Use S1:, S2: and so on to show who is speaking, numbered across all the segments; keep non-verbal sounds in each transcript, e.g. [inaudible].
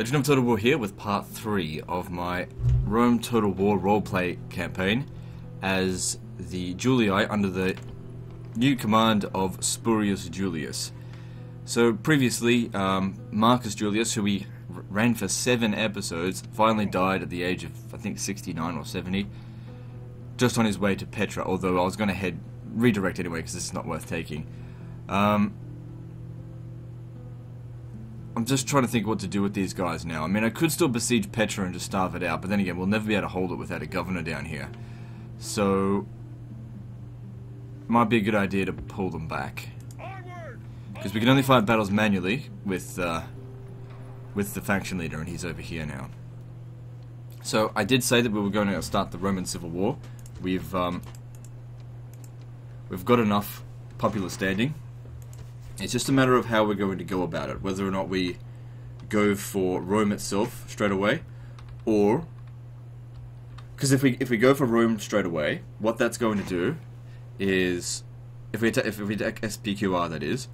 S1: Legend of Total War here with part 3 of my Rome Total War roleplay campaign as the Julii under the new command of Spurius Julius. So previously, um, Marcus Julius, who we ran for 7 episodes, finally died at the age of, I think, 69 or 70, just on his way to Petra, although I was going to head redirect anyway because this is not worth taking. Um, I'm just trying to think what to do with these guys now. I mean, I could still besiege Petra and just starve it out, but then again, we'll never be able to hold it without a governor down here. So, might be a good idea to pull them back. Because we can only fight battles manually with, uh, with the faction leader, and he's over here now. So, I did say that we were going to start the Roman Civil War. We've, um, we've got enough popular standing it's just a matter of how we're going to go about it, whether or not we go for Rome itself straight away, or because if we if we go for Rome straight away, what that's going to do is if we if we attack SPQR, that is,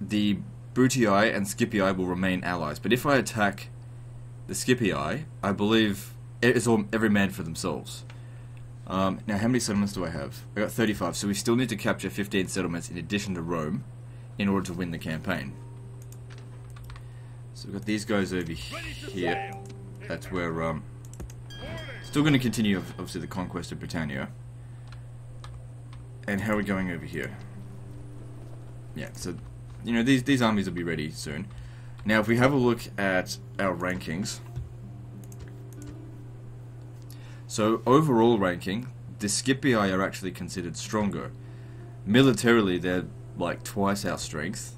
S1: the Brutii and Scipii will remain allies. But if I attack the Scipii, I believe it's all every man for themselves. Um, now, how many settlements do I have? I got 35, so we still need to capture 15 settlements in addition to Rome in order to win the campaign. So we've got these guys over here. That's where, um, still going to continue, obviously, the conquest of Britannia. And how are we going over here? Yeah, so, you know, these, these armies will be ready soon. Now, if we have a look at our rankings, so overall ranking, the Scipii are actually considered stronger. Militarily, they're like twice our strength.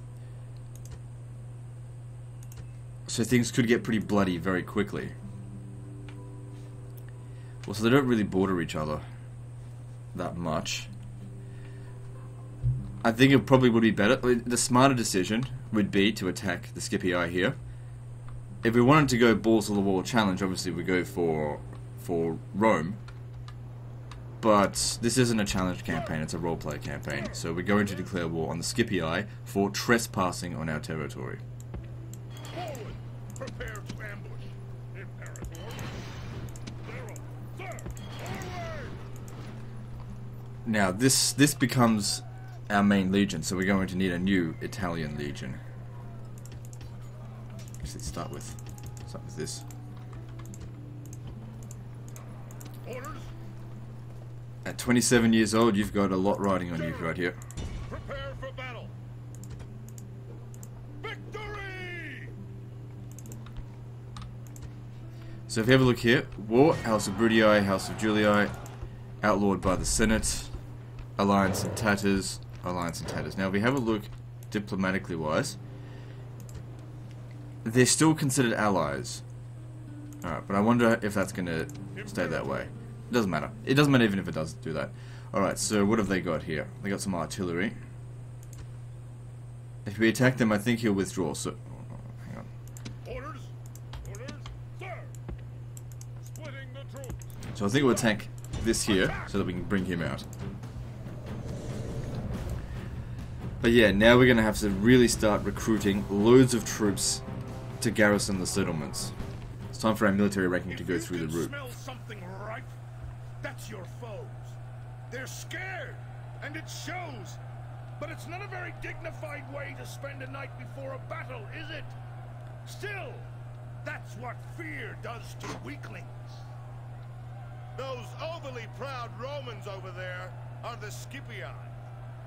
S1: So things could get pretty bloody very quickly. Well, so they don't really border each other that much. I think it probably would be better. The smarter decision would be to attack the Scipii here. If we wanted to go balls to the wall challenge, obviously we go for for Rome. But this isn't a challenge campaign, it's a roleplay campaign. So we're going to declare war on the Scipii for trespassing on our territory. Now this this becomes our main legion, so we're going to need a new Italian legion. Let's start with start with this. At 27 years old, you've got a lot riding on you right here. Prepare for battle. Victory! So if you have a look here, War, House of Brutii, House of Julii, outlawed by the Senate, Alliance and Tatters, Alliance and Tatters. Now if we have a look diplomatically wise, they're still considered allies. Alright, but I wonder if that's going to stay that way. It doesn't matter. It doesn't matter even if it does do that. Alright, so what have they got here? They got some artillery. If we attack them, I think he'll withdraw, so... Oh, hang on. Orders! Orders! Sir! Splitting the troops! So I think we'll attack this here, so that we can bring him out. But yeah, now we're going to have to really start recruiting loads of troops to garrison the settlements. It's time for our military ranking to go through the roof. That's your foes. They're scared, and it shows. But it's not a very dignified way to spend a night before a battle, is it? Still, that's what fear does to weaklings. Those overly proud Romans over there are the Scipii.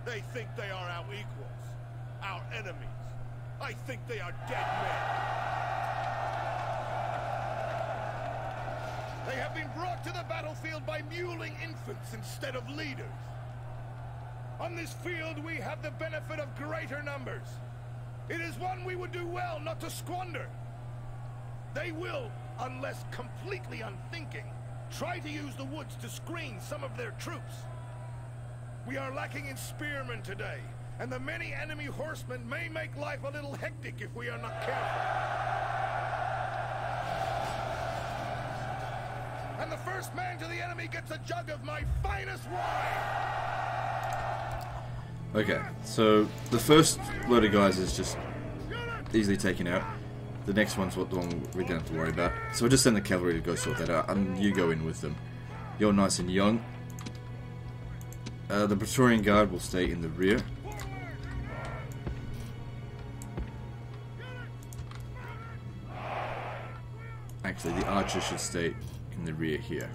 S1: They think they are our equals, our enemies. I think they are dead men. They have been brought to the battlefield by muling infants instead of leaders. On this field, we have the benefit of greater numbers. It is one we would do well not to squander. They will, unless completely unthinking, try to use the woods to screen some of their troops. We are lacking in spearmen today, and the many enemy horsemen may make life a little hectic if we are not careful. And the first man to the enemy gets a jug of my finest wine! Okay, so the first load of guys is just easily taken out. the next one's what the one we don't have to worry about. So we'll just send the cavalry to go sort that out, and you go in with them. You're nice and young. Uh, the Praetorian Guard will stay in the rear. Actually, the archer should stay in the rear here.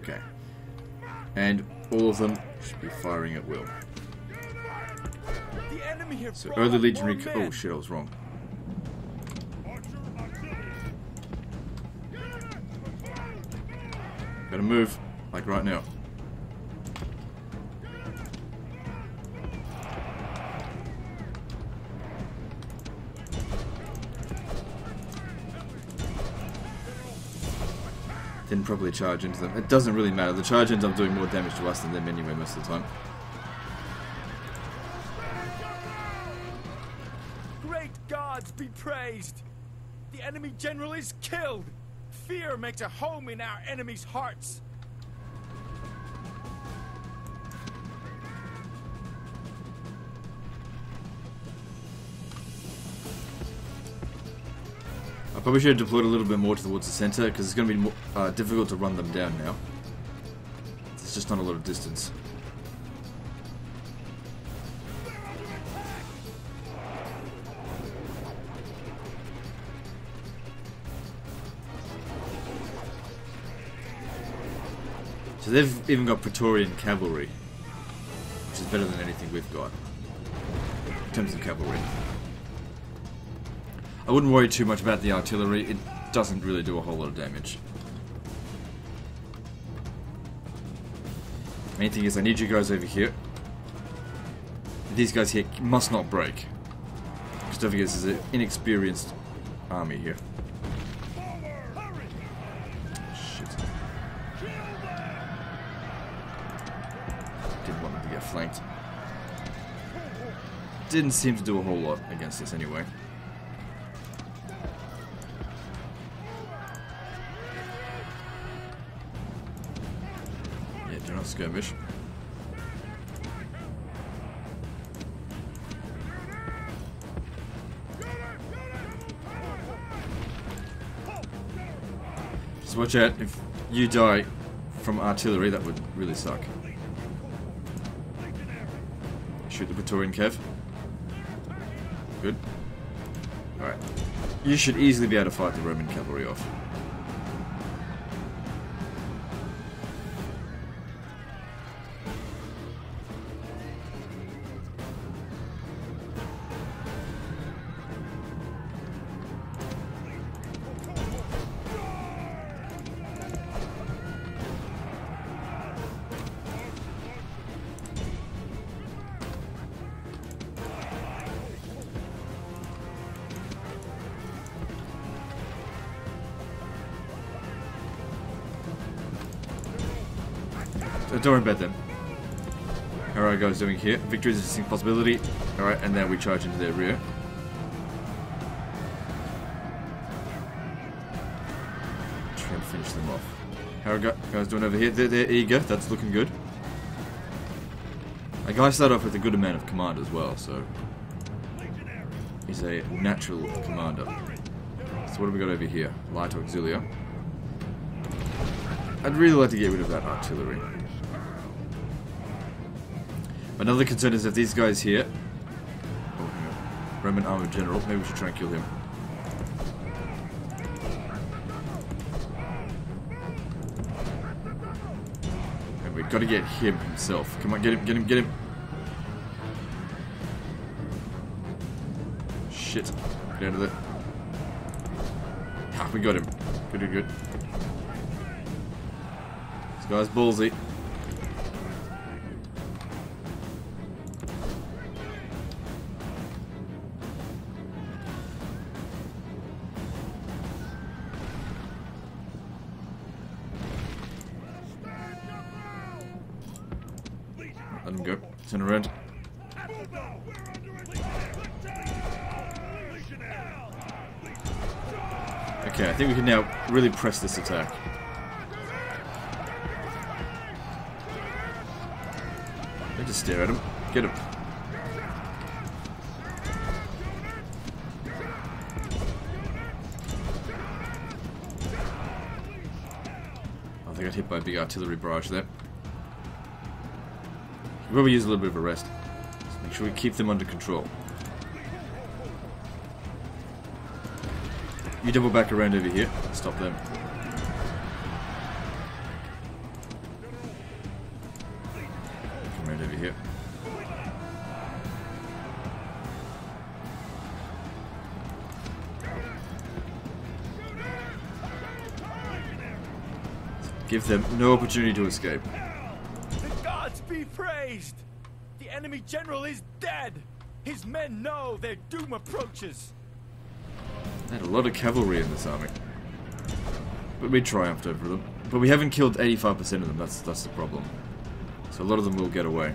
S1: Okay. And all of them should be firing at will. So early legionary... Oh shit, I was wrong. Gotta move, like right now. Didn't probably charge into them. It doesn't really matter. The charge ends up doing more damage to us than them anyway most of the time.
S2: Great gods be praised! The enemy general is killed! Fear makes a home in our enemies' hearts!
S1: Probably should have deployed a little bit more towards the center because it's going to be more, uh, difficult to run them down now. It's just not a lot of distance. So they've even got Praetorian cavalry, which is better than anything we've got in terms of cavalry. I wouldn't worry too much about the artillery. It doesn't really do a whole lot of damage. Main thing is I need you guys over here. These guys here must not break. Because don't forget this is an inexperienced army here. Shit. Didn't want them to get flanked. Didn't seem to do a whole lot against us anyway. Skirmish. Just watch out, if you die from artillery, that would really suck. Shoot the Praetorian Kev. Good. Alright. You should easily be able to fight the Roman cavalry off. Guys, doing here. Victory is a distinct possibility. Alright, and then we charge into their rear. Try and finish them off. How are guys doing over here? They're, they're eager. That's looking good. A guy started off with a good amount of command as well, so... He's a natural commander. So what have we got over here? Light Auxilia. I'd really like to get rid of that artillery. Another concern is if these guys here... Oh, Roman Armored General, maybe we should try and kill him. And we've got to get him himself. Come on, get him, get him, get him. Shit. Get out of there. Ah, we got him. Good, good, good. This guy's ballsy. go. Turn around. Okay, I think we can now really press this attack. Just stare at him. Get him. I think I got hit by a big artillery barrage there. We'll probably use a little bit of a rest. Just make sure we keep them under control. You double back around over here. Stop them. Come over here. Give them no opportunity to escape.
S2: The gods be praised! The enemy general is dead! His men know their doom approaches!
S1: They had a lot of cavalry in this army. But we triumphed over them. But we haven't killed 85% of them, that's, that's the problem. So a lot of them will get away.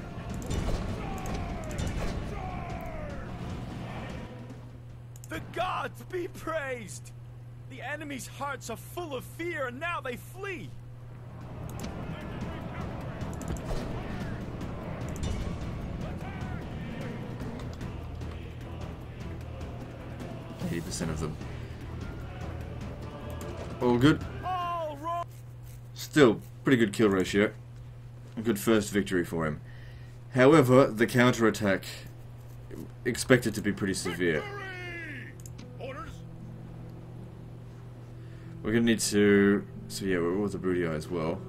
S2: The gods be praised! The enemy's hearts are full of fear and now they flee!
S1: Percent of them. All good. Still, pretty good kill ratio. A good first victory for him. However, the counterattack expected to be pretty severe. We're gonna need to. So yeah, we're with the Eye as well.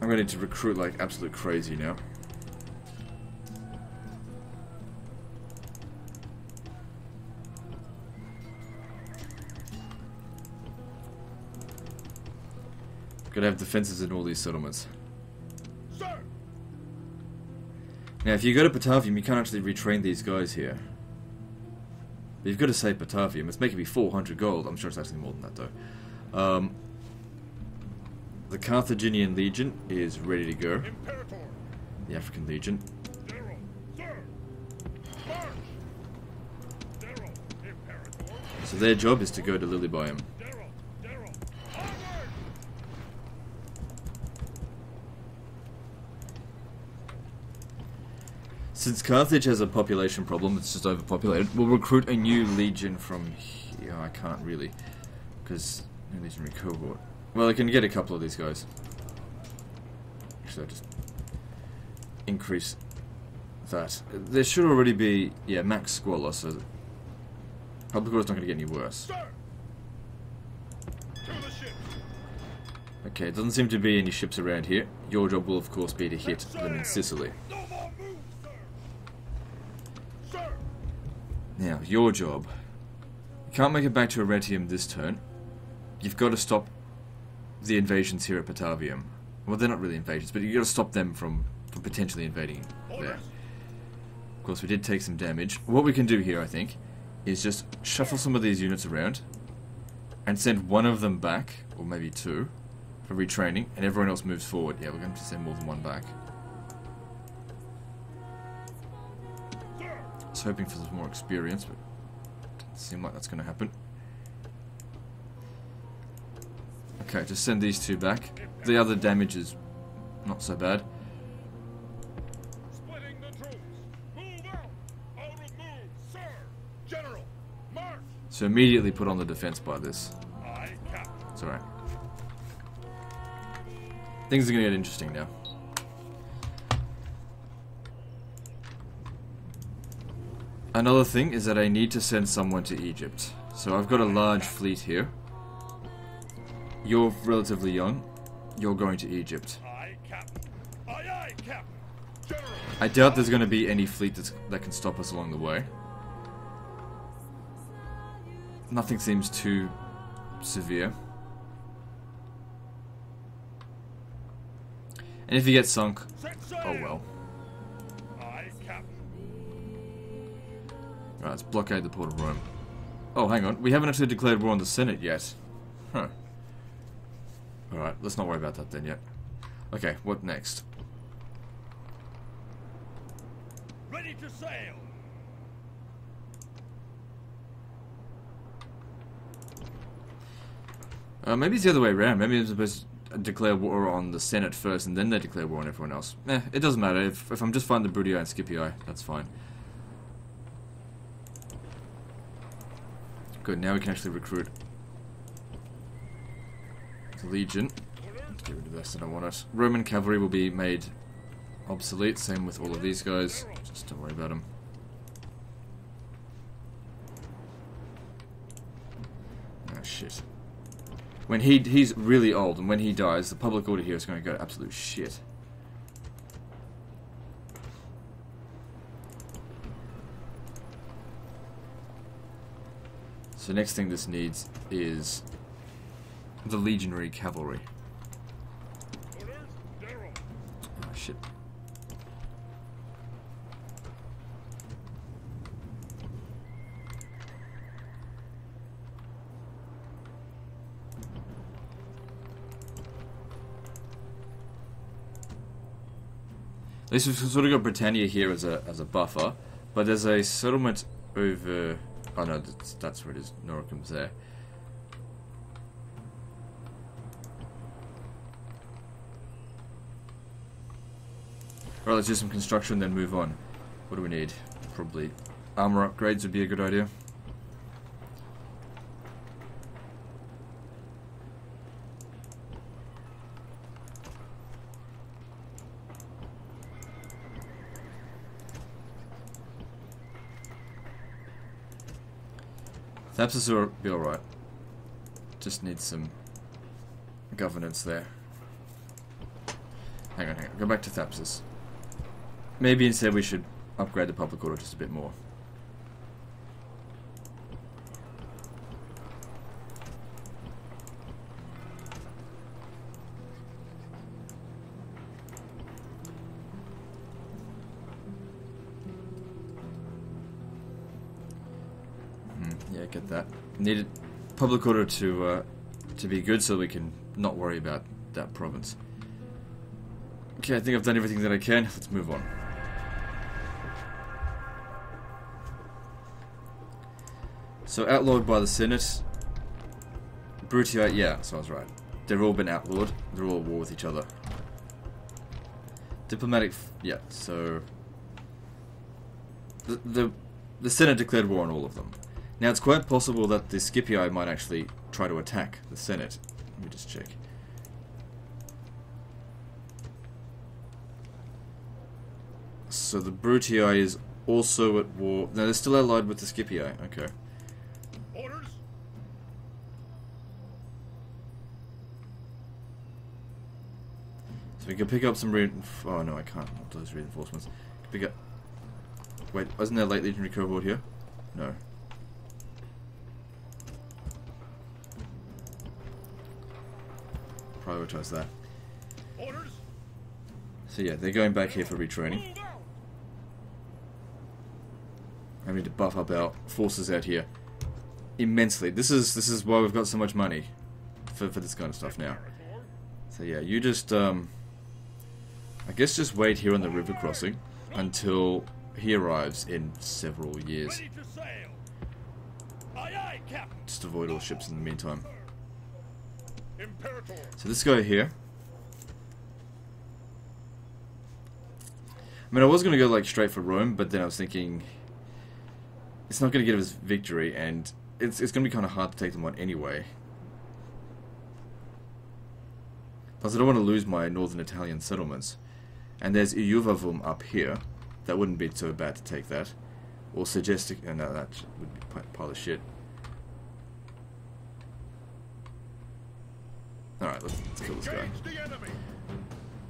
S1: I'm gonna need to recruit like absolute crazy now. Gotta have defenses in all these settlements.
S3: Sir.
S1: Now, if you go to Batavium, you can't actually retrain these guys here. But you've got to save Batavium. It's making me 400 gold. I'm sure it's actually more than that, though. Um, the Carthaginian Legion is ready to go.
S3: Imperator.
S1: The African Legion.
S3: General. Sir. March. General. Imperator.
S1: So their job is to go to Lilybaeum.
S3: General. General. Onward.
S1: Since Carthage has a population problem, it's just overpopulated, we'll recruit a new legion from here. I can't really, because new legionary cohort. Well, I can get a couple of these guys. Actually, I'll just increase that. There should already be, yeah, max squalor, so public order's not going to get any worse.
S3: Sir. To the ship.
S1: Okay, it doesn't seem to be any ships around here. Your job will, of course, be to hit them in Sicily.
S3: No more moves, sir. Sir.
S1: Now, your job. You can't make it back to Arretium this turn. You've got to stop the invasions here at Batavium. Well, they're not really invasions, but you've got to stop them from, from potentially invading there. Of course, we did take some damage. What we can do here, I think, is just shuffle some of these units around and send one of them back, or maybe two, for retraining, and everyone else moves forward. Yeah, we're going to send more than one back. Was hoping for some more experience, but doesn't seem like that's going to happen. Okay, just send these two back. The other damage is not so bad.
S3: Splitting the troops. Move out. Out of move, sir. General. March.
S1: So immediately put on the defense by this. It's alright. Things are going to get interesting now. Another thing is that I need to send someone to Egypt. So I've got a large fleet here. You're relatively young. You're going to Egypt.
S3: I
S1: doubt there's going to be any fleet that can stop us along the way. Nothing seems too severe. And if you get sunk, oh well. Right, let's blockade the port of Rome. Oh, hang on. We haven't actually declared war on the Senate yet. Huh. Alright, let's not worry about that then yet. Okay, what next?
S3: Ready to sail.
S1: Uh, maybe it's the other way around. Maybe I'm supposed to declare war on the Senate first and then they declare war on everyone else. Eh, it doesn't matter. If, if I'm just fighting the Brutii and Scipii, that's fine. Good, now we can actually recruit the Legion. Let's get rid of this, I don't want it. Roman cavalry will be made obsolete, same with all of these guys. Just don't worry about them. Oh ah, shit. When he he's really old, and when he dies, the public order here is going to go absolute shit. So next thing this needs is the legionary cavalry. Oh shit. At least we've sort of got Britannia here as a as a buffer, but there's a settlement over. Oh no, that's, that's where it is. Noricum's there. Alright, let's do some construction, then move on. What do we need? Probably armor upgrades would be a good idea. Thapsus will be alright. Just need some governance there. Hang on, hang on. Go back to Thapsus. Maybe instead we should upgrade the public order just a bit more. Needed public order to uh, to be good so we can not worry about that province. Okay, I think I've done everything that I can. Let's move on. So outlawed by the Senate. Brutii, yeah, so I was right. They've all been outlawed. They're all at war with each other. Diplomatic, yeah. So the the the Senate declared war on all of them. Now it's quite possible that the Scipio might actually try to attack the Senate. Let me just check. So the Brutii is also at war. No, they're still allied with the Scipio. Okay.
S3: Orders,
S1: So we can pick up some re- Oh no, I can't. Not those reinforcements. Pick up. Wait, wasn't there a late legionary cohort here? No. Prioritize that.
S3: orders,
S1: So yeah, they're going back here for retraining. I need to buff up our forces out here immensely. This is this is why we've got so much money for for this kind of stuff now. So yeah, you just um I guess just wait here on the river crossing until he arrives in several years.
S3: To sail. Aye, aye, Captain.
S1: Just avoid all ships in the meantime. So this guy here. I mean, I was going to go like straight for Rome, but then I was thinking it's not going to give us victory, and it's it's going to be kind of hard to take them on anyway. Plus, I don't want to lose my northern Italian settlements. And there's Iuvavum up here. That wouldn't be so bad to take that. Or Segestica. Uh, no, that would be a pile of shit. Alright, let's, let's kill this guy.
S3: Engage the enemy.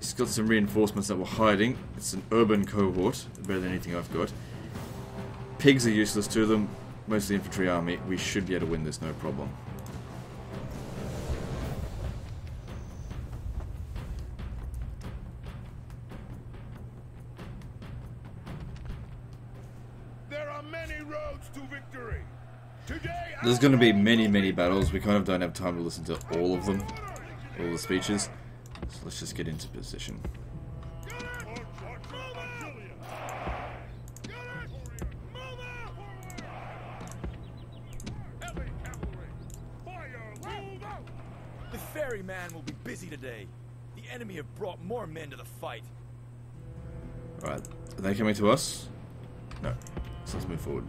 S1: He's got some reinforcements that were hiding. It's an urban cohort, better than anything I've got. Pigs are useless to them. Mostly infantry army. We should be able to win this, no problem.
S3: There are many roads to victory.
S1: There's going to be many, many battles. We kind of don't have time to listen to all of them, all the speeches. So let's just get into position.
S2: The ferryman will be busy today. The enemy have brought more men to the fight.
S1: Alright, are they coming to us? No. So let's move forward.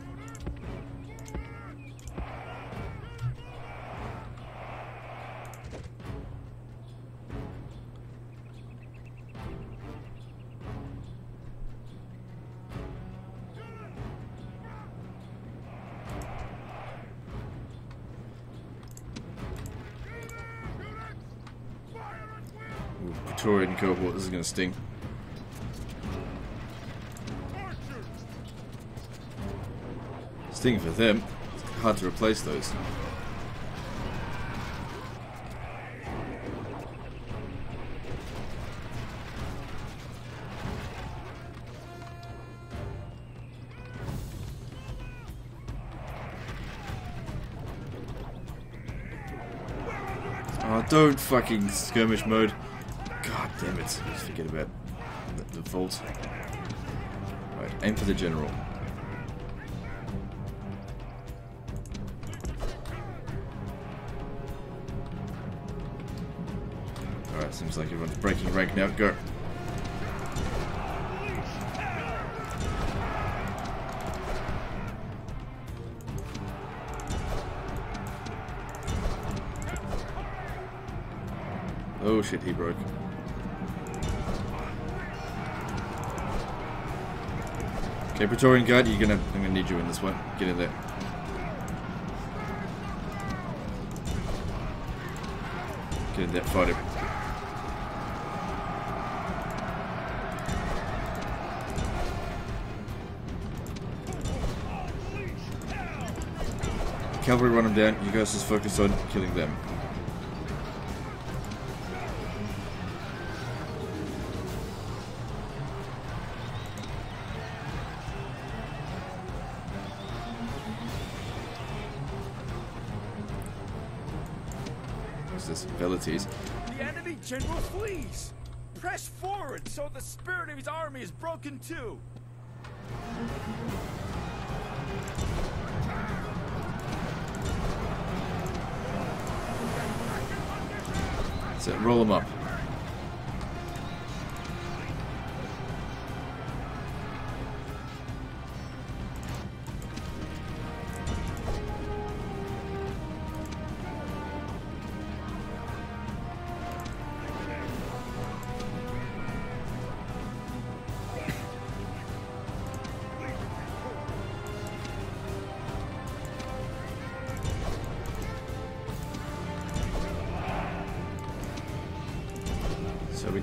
S1: Cohort. This is going to sting. Sting for them. It's hard to replace those. Oh, don't fucking skirmish mode. God damn it. Just forget about the, the vault. Right, aim for the general. Alright, seems like everyone's breaking rank now. Go. Oh shit, he broke. Okay, Praetorian Guard, you're gonna I'm gonna need you in this one. Get in there. Get in there, fight him. Cavalry run them down, you guys just focus on killing them. Velites.
S2: The enemy general flees! Press forward so the spirit of his army is broken too!
S1: It, roll them up.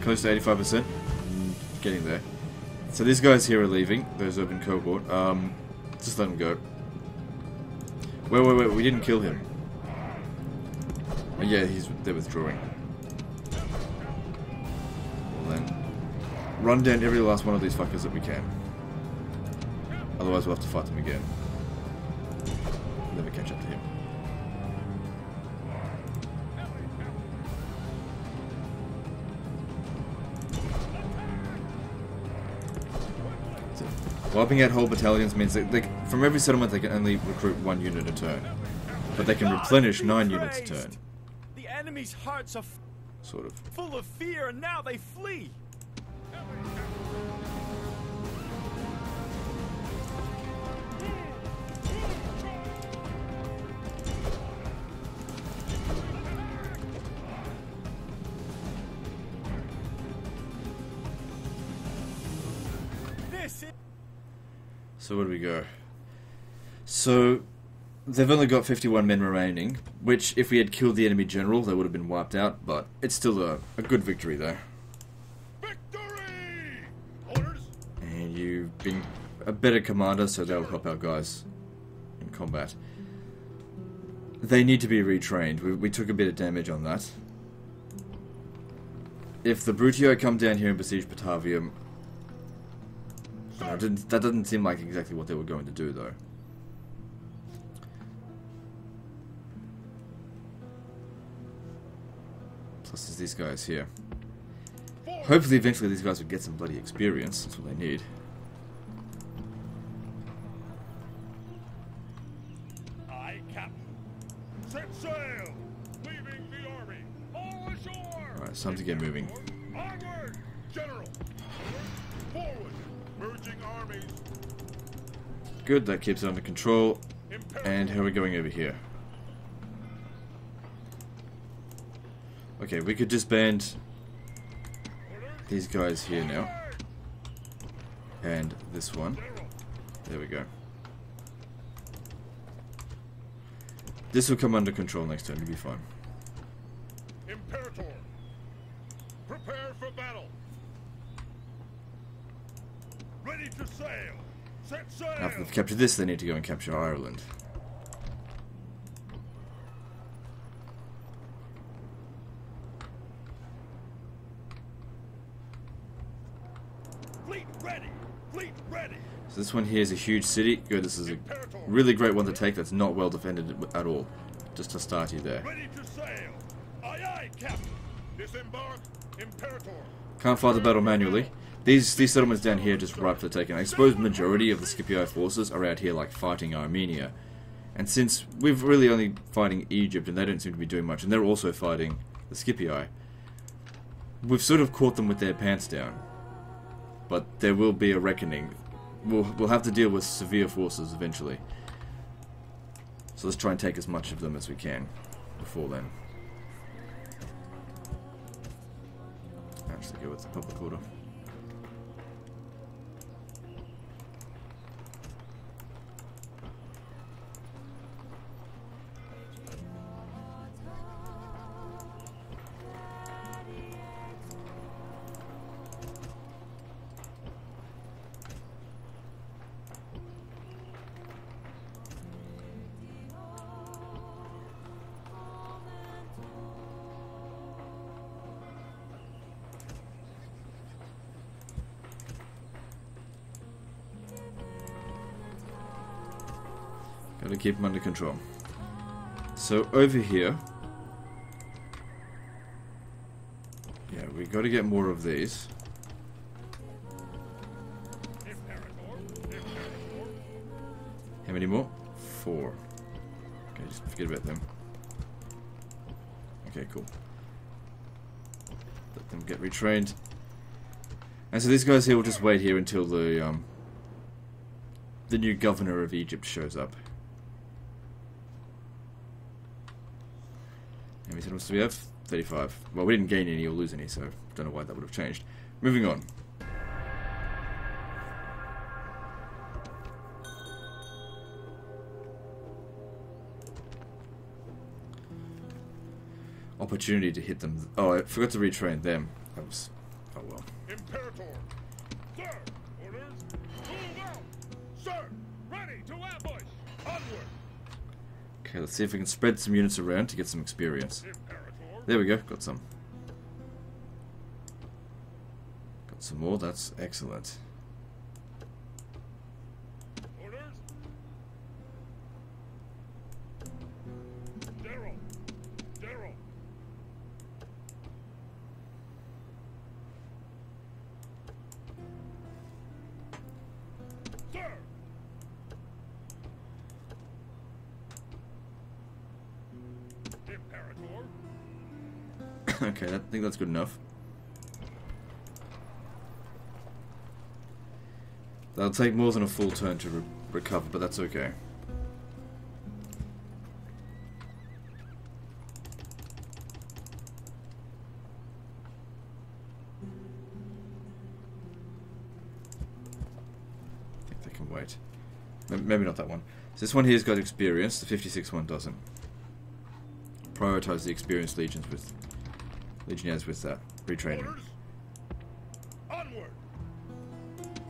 S1: Close to 85%. Getting there. So these guys here are leaving. Those urban cohort. Um, just let them go. Wait, wait, wait. We didn't kill him. Oh, yeah, he's they're withdrawing. Well then, run down every last one of these fuckers that we can. Otherwise, we'll have to fight them again. Never catch up to him. Wiping out whole battalions means that they, from every settlement they can only recruit one unit a turn. But they can replenish nine units a turn.
S2: The enemy's hearts are
S1: Sort of.
S2: full of fear and now they flee!
S1: So where do we go? So they've only got 51 men remaining, which if we had killed the enemy general, they would have been wiped out, but it's still a, a good victory there.
S3: Victory! Orders!
S1: And you've been a better commander, so that'll help our guys in combat. They need to be retrained. We, we took a bit of damage on that. If the Brutio come down here and besiege Batavium, that, didn't, that doesn't seem like exactly what they were going to do, though. Plus, there's these guys here. Hopefully, eventually, these guys will get some bloody experience. That's what they need.
S3: Aye, Captain. Set sail! Leaving the army! All ashore!
S1: Alright, it's time to get moving.
S3: Onward! General! Forward! Merging armies!
S1: Good, that keeps it under control. And how are we going over here? Okay, we could disband these guys here now. And this one. There we go. This will come under control next turn, it'll be fine.
S3: Imperator! prepare for battle. Ready to sail. Set sail.
S1: After they've captured this, they need to go and capture Ireland.
S3: Fleet ready. Fleet ready.
S1: So this one here is a huge city. Good, this is a really great one to take that's not well defended at all. Just to start you there.
S3: Ready to sail. Aye aye, Captain. Disembark, Imperator.
S1: Can't fight the battle manually. These these settlements down here just ripe for the taking. I suppose majority of the Scipio forces are out here like fighting Armenia. And since we're really only fighting Egypt and they don't seem to be doing much, and they're also fighting the Scipii, we've sort of caught them with their pants down. But there will be a reckoning. We'll, we'll have to deal with severe forces eventually. So let's try and take as much of them as we can before then. Actually go with the public order. Keep them under control. So over here, yeah, we got to get more of these. How many more? Four. Okay, just forget about them. Okay, cool. Let them get retrained. And so these guys here will just wait here until the um, the new governor of Egypt shows up. Do we have? 35. Well, we didn't gain any or lose any, so don't know why that would have changed. Moving on. Opportunity to hit them. Oh, I forgot to retrain them. That was. Oh well.
S3: Imperator. Sir. Orders. Move out. Sir. Ready to ambush. Onward.
S1: Okay, let's see if we can spread some units around to get some experience. There we go, got some. Got some more, that's excellent. Think that's good enough. That'll take more than a full turn to re recover, but that's okay. I think they can wait. Maybe not that one. So this one here's got experience, the 56 one doesn't. Prioritize the experienced legions with legionnaires with that retraining.
S3: Orders. Onward.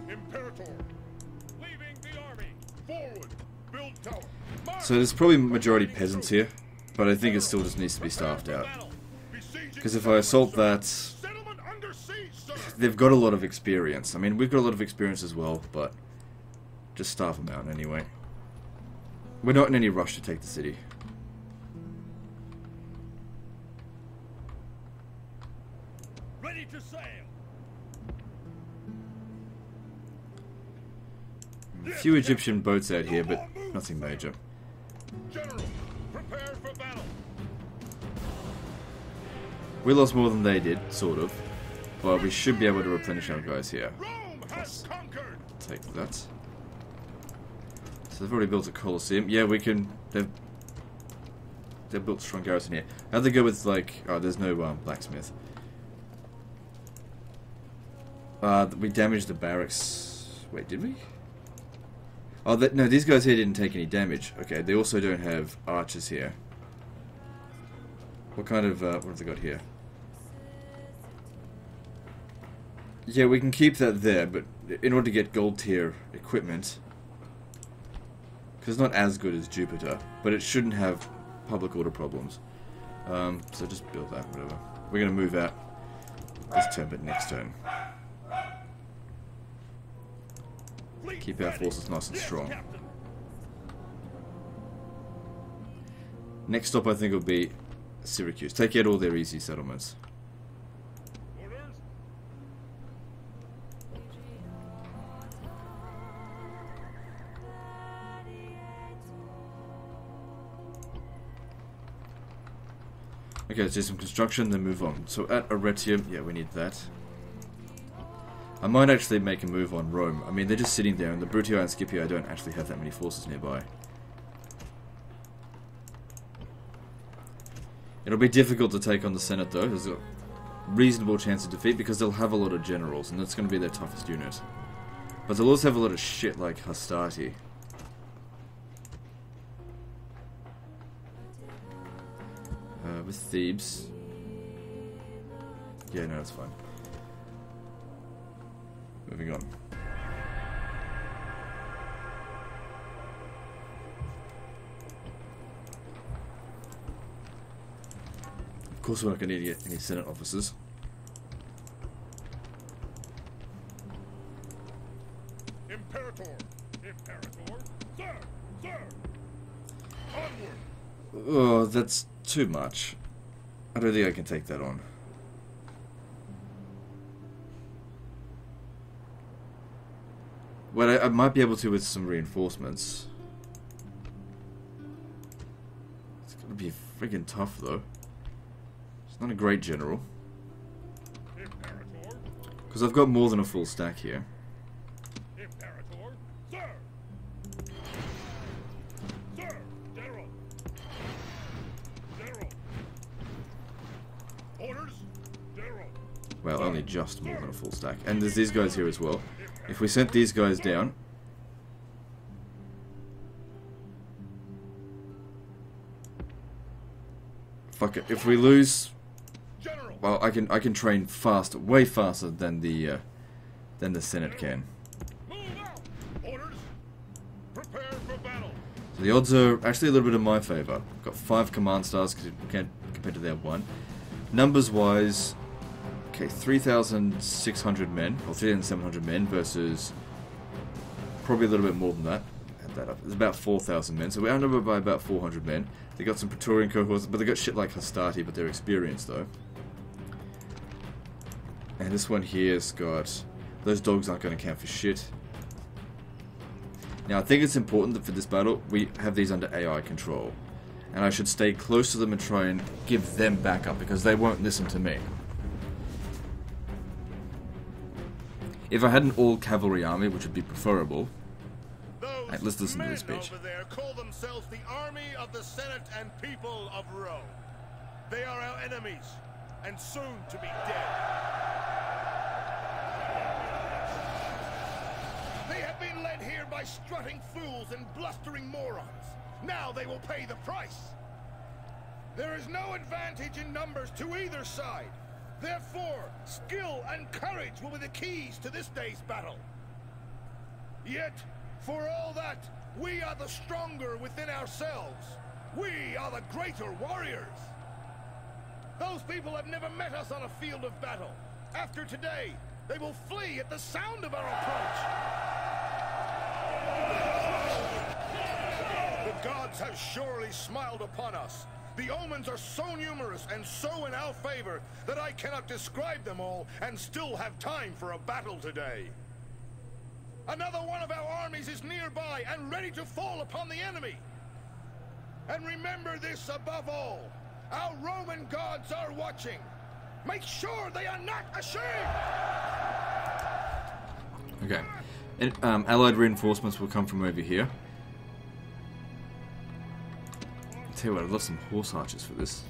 S3: Imperator. Leaving the army. Forward. Build tower. March.
S1: So there's probably majority peasants here, but I think it still just needs to be staffed out. Because if I assault that,
S3: Settlement under siege, sir. [laughs]
S1: they've got a lot of experience. I mean, we've got a lot of experience as well, but just staff them out anyway. We're not in any rush to take the city. Few Egyptian boats out here, but nothing major. We lost more than they did, sort of. But we should be able to replenish our guys here.
S3: Conquered.
S1: Take that. So they've already built a Colosseum. Yeah, we can... They've... They've built a strong garrison here. How'd they go with, like... Oh, there's no um, blacksmith. Uh, we damaged the barracks... Wait, did we? Oh, that, no, these guys here didn't take any damage. Okay, they also don't have archers here. What kind of... Uh, what have they got here? Yeah, we can keep that there, but in order to get gold tier equipment, because it's not as good as Jupiter, but it shouldn't have public order problems. Um, so just build that, whatever. We're gonna move out this turn, but next turn.
S3: Fleet
S1: Keep our forces nice and strong. Next stop, I think, will be Syracuse. Take out all their easy settlements. Okay, let's do some construction, then move on. So at Arretium, yeah, we need that. I might actually make a move on Rome. I mean, they're just sitting there, and the Brutii and Scipio don't actually have that many forces nearby. It'll be difficult to take on the Senate, though. There's a reasonable chance of defeat because they'll have a lot of generals, and that's going to be their toughest unit. But they'll also have a lot of shit like Hastati. Uh, with Thebes. Yeah, no, that's fine. Moving on. Of course, we're not going to get any Senate officers.
S3: Imperator. Imperator. Sir. Sir. Onward.
S1: Oh, that's too much. I don't think I can take that on. Well, I, I might be able to with some reinforcements. It's gonna be friggin' tough, though. It's not a great general. Because I've got more than a full stack here. Well, only just more than a full stack. And there's these guys here as well. If we sent these guys down... Fuck it. If we lose... Well, I can I can train fast, way faster than the uh, than the Senate can. So the odds are actually a little bit in my favour. Got five command stars compared to their one. Numbers wise, okay, three thousand six hundred men or three thousand seven hundred men versus probably a little bit more than that. Add that up. It's about four thousand men. So we're outnumbered by about four hundred men. They got some Praetorian cohorts, but they got shit like Hastati, but they're experienced though. And this one here's got those dogs aren't going to count for shit. Now, I think it's important that for this battle, we have these under AI control. And I should stay close to them and try and give them backup, because they won't listen to me. If I had an all-cavalry army, which would be preferable,
S3: Those
S1: Right, let's listen to this speech.
S3: over there call themselves the army of the Senate and people of Rome. They are our enemies, and soon to be dead. They have been led here by strutting fools and blustering morons. Now they will pay the price. There is no advantage in numbers to either side. Therefore, skill and courage will be the keys to this day's battle. Yet, for all that, we are the stronger within ourselves. We are the greater warriors. Those people have never met us on a field of battle. After today, they will flee at the sound of our approach. The gods have surely smiled upon us. The omens are so numerous and so in our favor that I cannot describe them all and still have time for a battle today. Another one of our armies is nearby and ready to fall upon the enemy. And remember this above all. Our Roman gods are watching. Make sure they are not ashamed.
S1: Okay. And, um, allied reinforcements will come from over here. Tell you what, I'd love some horse archers for this.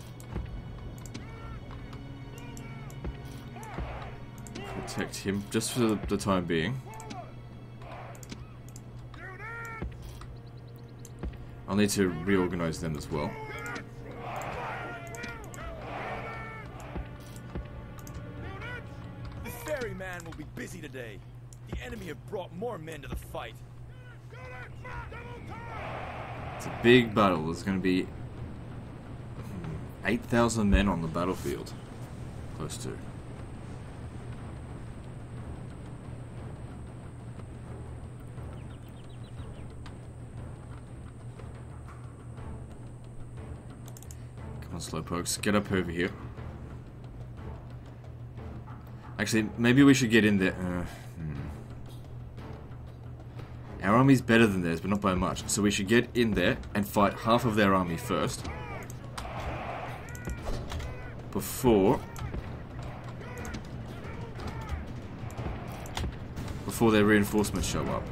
S1: Protect him, just for the, the time being. I'll need to reorganize them as well.
S2: The ferryman will be busy today. The enemy have brought more men to the fight.
S1: It's a big battle. There's going to be 8,000 men on the battlefield. Close to. Come on, slowpokes. Get up over here. Actually, maybe we should get in there. Uh, hmm. Army's better than theirs, but not by much. So we should get in there and fight half of their army first. Before... Before their reinforcements show up.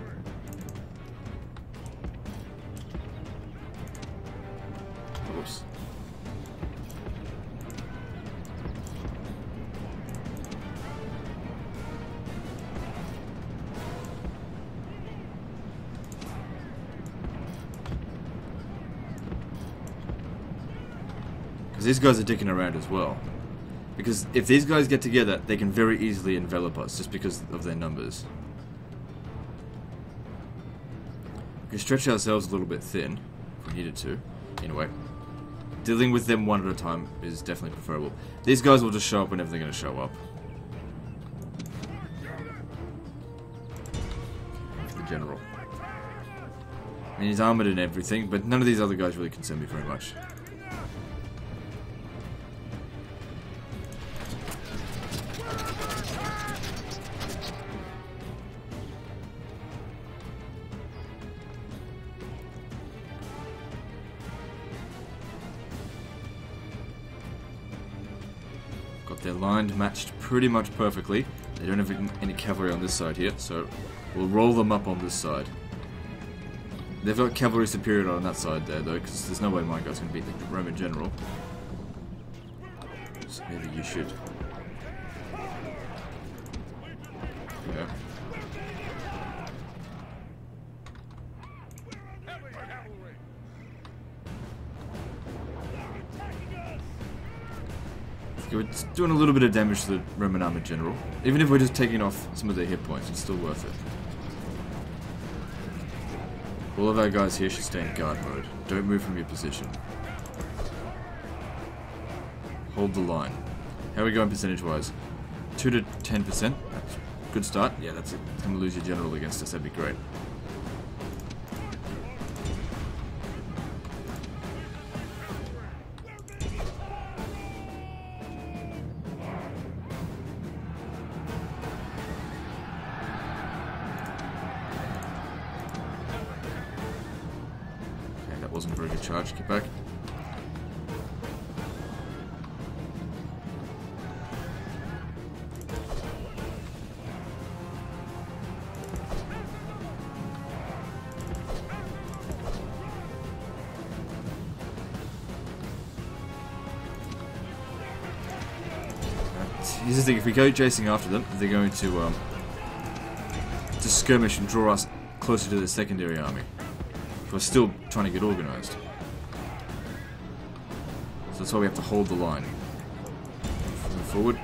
S1: Because these guys are dicking around as well. Because if these guys get together, they can very easily envelop us just because of their numbers. We can stretch ourselves a little bit thin, if we needed to. Anyway, dealing with them one at a time is definitely preferable. These guys will just show up whenever they're going to show up. For the general. I mean, he's armored and everything, but none of these other guys really concern me very much. Matched pretty much perfectly. They don't have any cavalry on this side here, so we'll roll them up on this side. They've got cavalry superior on that side there, though, because there's no way my guy's going to beat the Roman general. So maybe you should. Yeah. Doing a little bit of damage to the Roman armored general. Even if we're just taking off some of their hit points, it's still worth it. All of our guys here should stay in guard mode. Don't move from your position. Hold the line. How are we going percentage-wise? 2 to 10%? That's good start. Yeah, that's it. Going lose your general against us. That'd be great. Go chasing after them, they're going to um, to skirmish and draw us closer to the secondary army. We're still trying to get organized. So that's why we have to hold the line. Forward.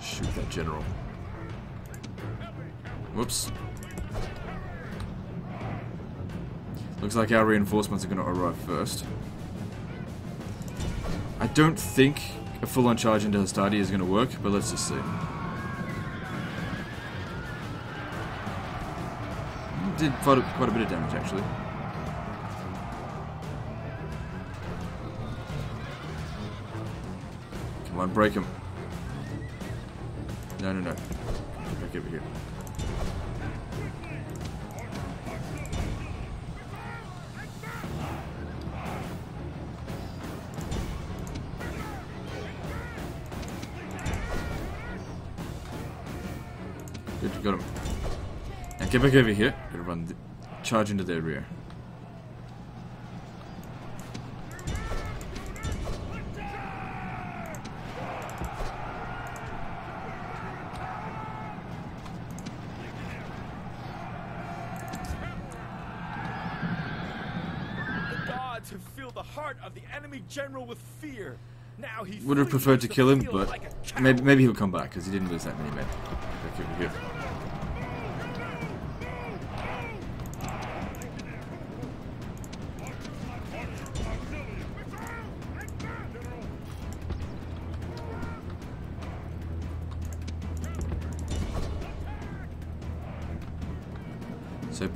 S1: Shoot that general. Whoops. Looks like our reinforcements are going to arrive first. I don't think a full-on charge into Hastati is going to work, but let's just see. Did quite a, quite a bit of damage, actually. Come on, break him. No, no, no. Back over here. Good, got him. Now get back over here. Gotta run, th charge into their rear.
S2: The gods have filled the heart of the enemy general with fear. Now he
S1: Would have preferred to kill him, but
S2: like
S1: maybe, maybe he'll come back because he didn't lose that many men.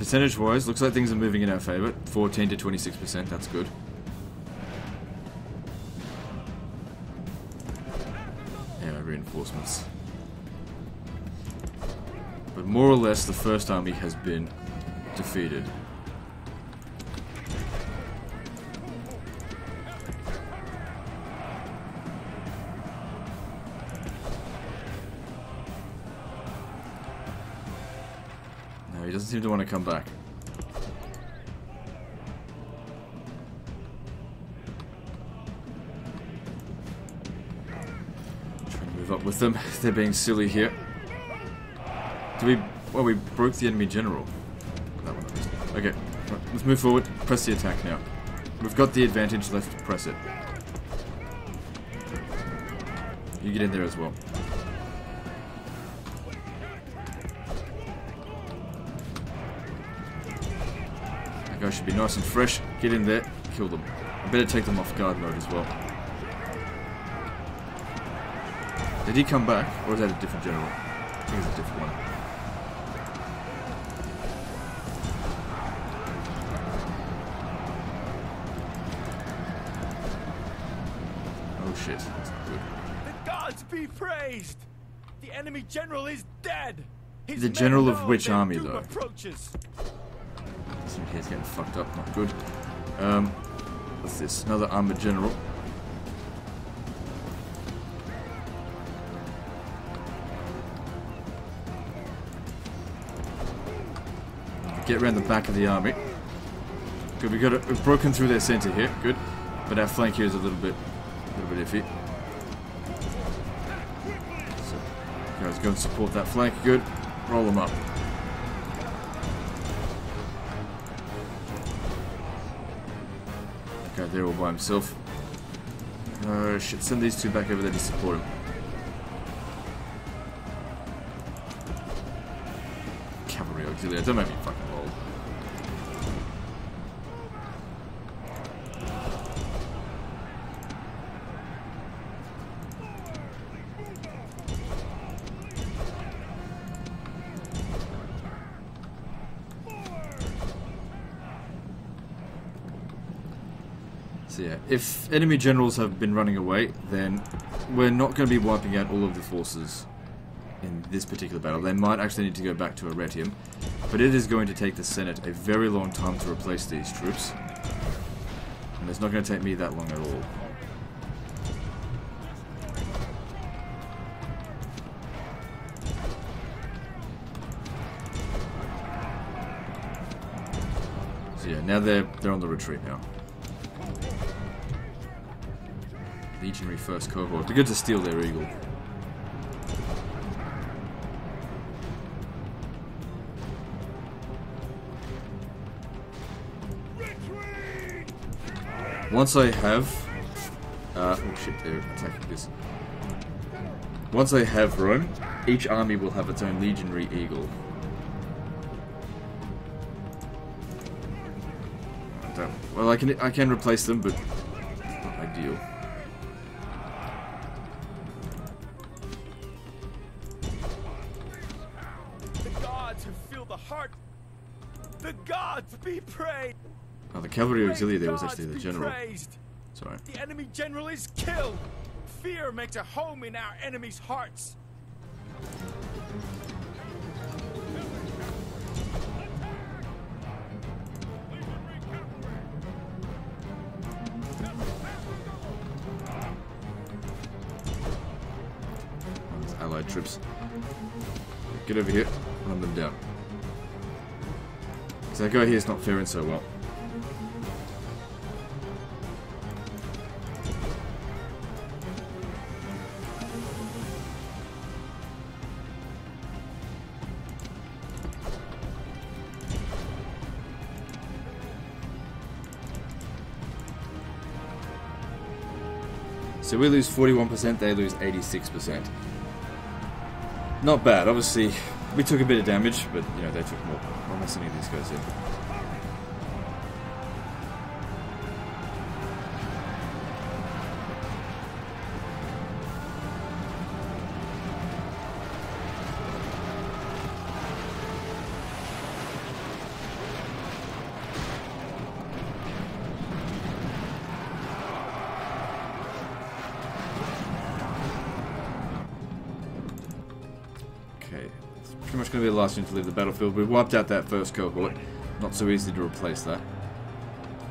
S1: Percentage-wise, looks like things are moving in our favour. 14 to 26%, that's good. Yeah, reinforcements. But more or less, the first army has been defeated. Seem to want to come back. Trying to move up with them. [laughs] They're being silly here. Do we... Well, we broke the enemy general. That one. Okay, right, let's move forward. Press the attack now. We've got the advantage, let's press it. You get in there as well. Should be nice and fresh. Get in there, kill them. I better take them off guard mode as well. Did he come back, or is that a different general? I think it's a different one. Oh shit, that's not good.
S2: The gods be praised! The enemy general is dead! His
S1: The general of which army, though?
S2: approaches.
S1: Here's getting fucked up, not good. Um, what's this? Another armored general. Get around the back of the army. Good, we got it. We've broken through their center here. Good, but our flank here is a little bit, a little bit iffy. So, guys, go and support that flank. Good. Roll them up. There all by himself. Oh shit, send these two back over there to support him. Cavalry auxiliary, don't make me if enemy generals have been running away, then we're not going to be wiping out all of the forces in this particular battle. They might actually need to go back to Arretium, but it is going to take the Senate a very long time to replace these troops. And it's not going to take me that long at all. So yeah, now they're they're on the retreat now. Legionary first cohort. They're good to steal their eagle. Once I have... Uh, oh shit, they're attacking this. Once I have Rome, each army will have its own legionary eagle. Well, I can I can replace them, but auxiliary there was actually the general. Sorry.
S2: The enemy general is killed! Fear makes a home in our enemies' hearts.
S1: Allied troops. Get over here. Run them down. So that guy here's not faring so well. We lose 41%, they lose 86%. Not bad. Obviously, we took a bit of damage, but, you know, they took more. Am I sending these guys in? To be the last unit to leave the battlefield. We've wiped out that first cohort. Not so easy to replace that.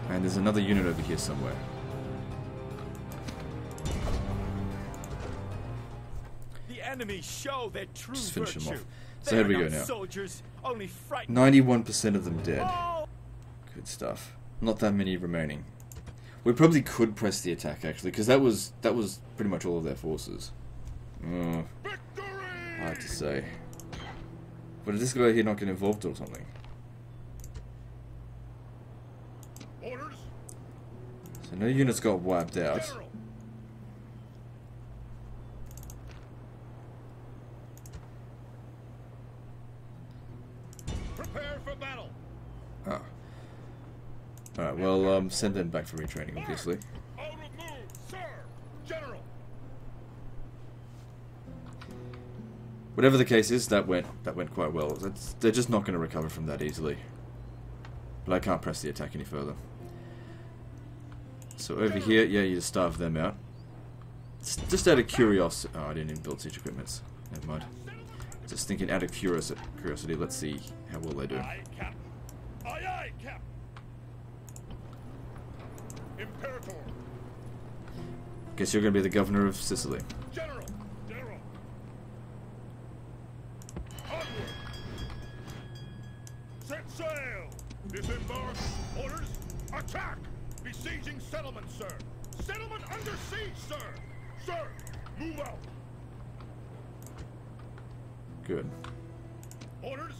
S1: And there's another unit over here somewhere.
S2: The enemy show their true
S1: Just finish
S2: virtue.
S1: them off. So
S2: They
S1: here we go now.
S2: Soldiers, only
S1: 91% of them dead.
S2: Oh!
S1: Good stuff. Not that many remaining. We probably could press the attack actually, because that was that was pretty much all of their forces. Uh,
S3: Victory!
S1: hard to say. But is this guy here not get involved or something?
S3: Orders,
S1: So no units got wiped out.
S3: General. Prepare for battle.
S1: Ah. Alright, well, um, send them back for retraining, obviously. Whatever the case is, that went that went quite well. That's, they're just not going to recover from that easily. But I can't press the attack any further. So over here, yeah, you just starve them out. Just out of curiosity... Oh, I didn't even build siege equipments. Never mind. Just thinking out of curiosity, curiosity let's see how well they do.
S3: Aye, Captain. Aye, aye, Captain. Imperator.
S1: Guess you're going to be the governor of Sicily.
S3: General. Onward. Set sail. Disembark. Orders. Attack. Besieging settlement, sir. Settlement under siege, sir. Sir, move out.
S1: Good.
S3: Orders.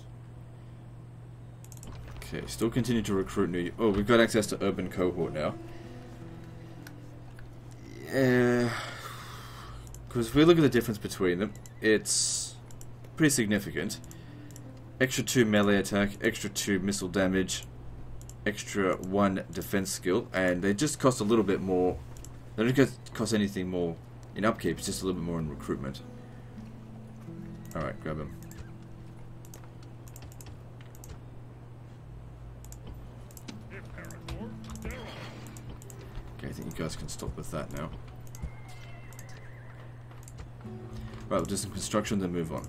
S1: Okay, still continue to recruit new... Oh, we've got access to urban cohort now. Yeah... Because if we look at the difference between them, it's pretty significant. Extra 2 melee attack, extra 2 missile damage, extra 1 defense skill, and they just cost a little bit more. They don't cost- anything more in upkeep, it's just a little bit more in recruitment. Alright, grab him. Okay, I think you guys can stop with that now. Right, we'll do some construction, then move on.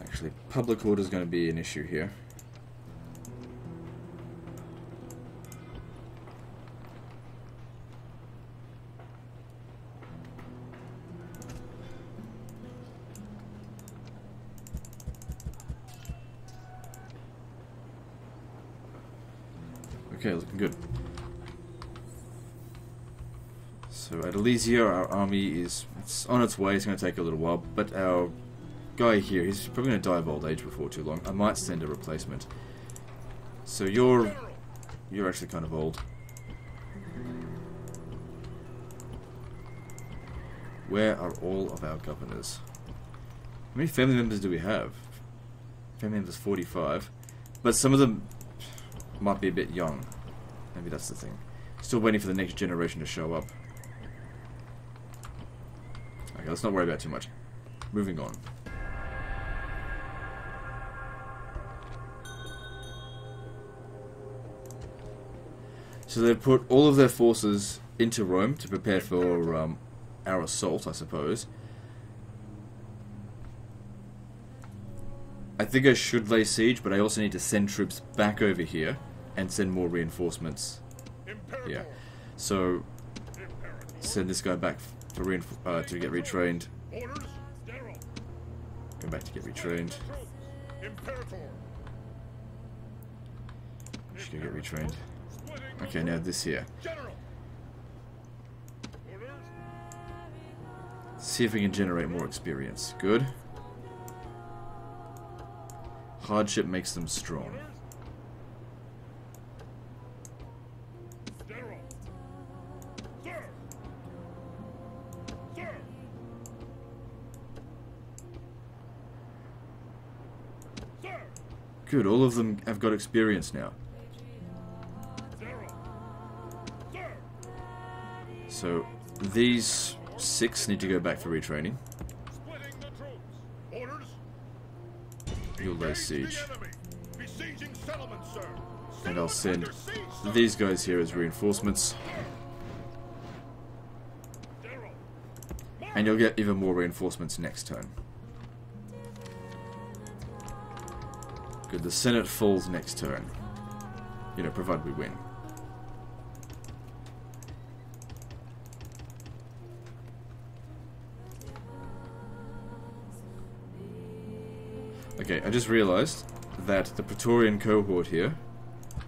S1: Actually, public order is going to be an issue here. Okay, looking good. So at Elysia, our army is it's on its way. It's going to take a little while, but our guy here, he's probably going to die of old age before too long. I might send a replacement. So you're you're actually kind of old. Where are all of our governors? How many family members do we have? Family members 45. But some of them might be a bit young. Maybe that's the thing. Still waiting for the next generation to show up. Okay, let's not worry about too much. Moving on. So they've put all of their forces into Rome to prepare for um, our assault, I suppose. I think I should lay siege, but I also need to send troops back over here and send more reinforcements. Yeah. So send this guy back for reinf- uh, to get retrained. Go back to get retrained. Just gonna get retrained. Okay, now this here. See if we can generate more experience. Good. Hardship makes them strong. Good, all of them have got experience now. So, these six need to go back for retraining.
S3: Splitting the troops. Orders.
S1: You'll lay siege.
S3: The enemy. Besieging settlements, sir.
S1: And I'll send
S3: under siege, sir.
S1: these guys here as reinforcements. And you'll get even more reinforcements next turn. Good, the Senate falls next turn. You know, provided we win. Just realized that the Praetorian cohort here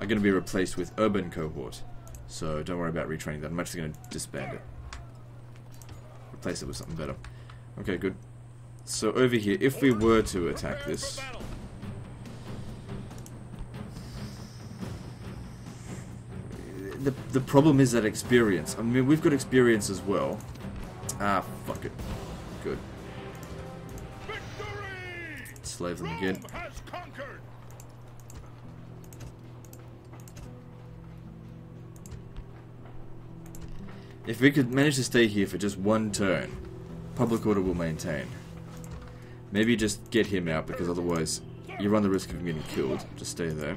S1: are going to be replaced with Urban cohort. So don't worry about retraining that. I'm actually going to disband it. Replace it with something better. Okay, good. So over here, if we were to attack this, the the problem is that experience. I mean, we've got experience as well. Ah, fuck it.
S3: Victory!
S1: Slave them again. If we could manage to stay here for just one turn, public order will maintain. Maybe just get him out because otherwise you run the risk of him getting killed. Just stay there.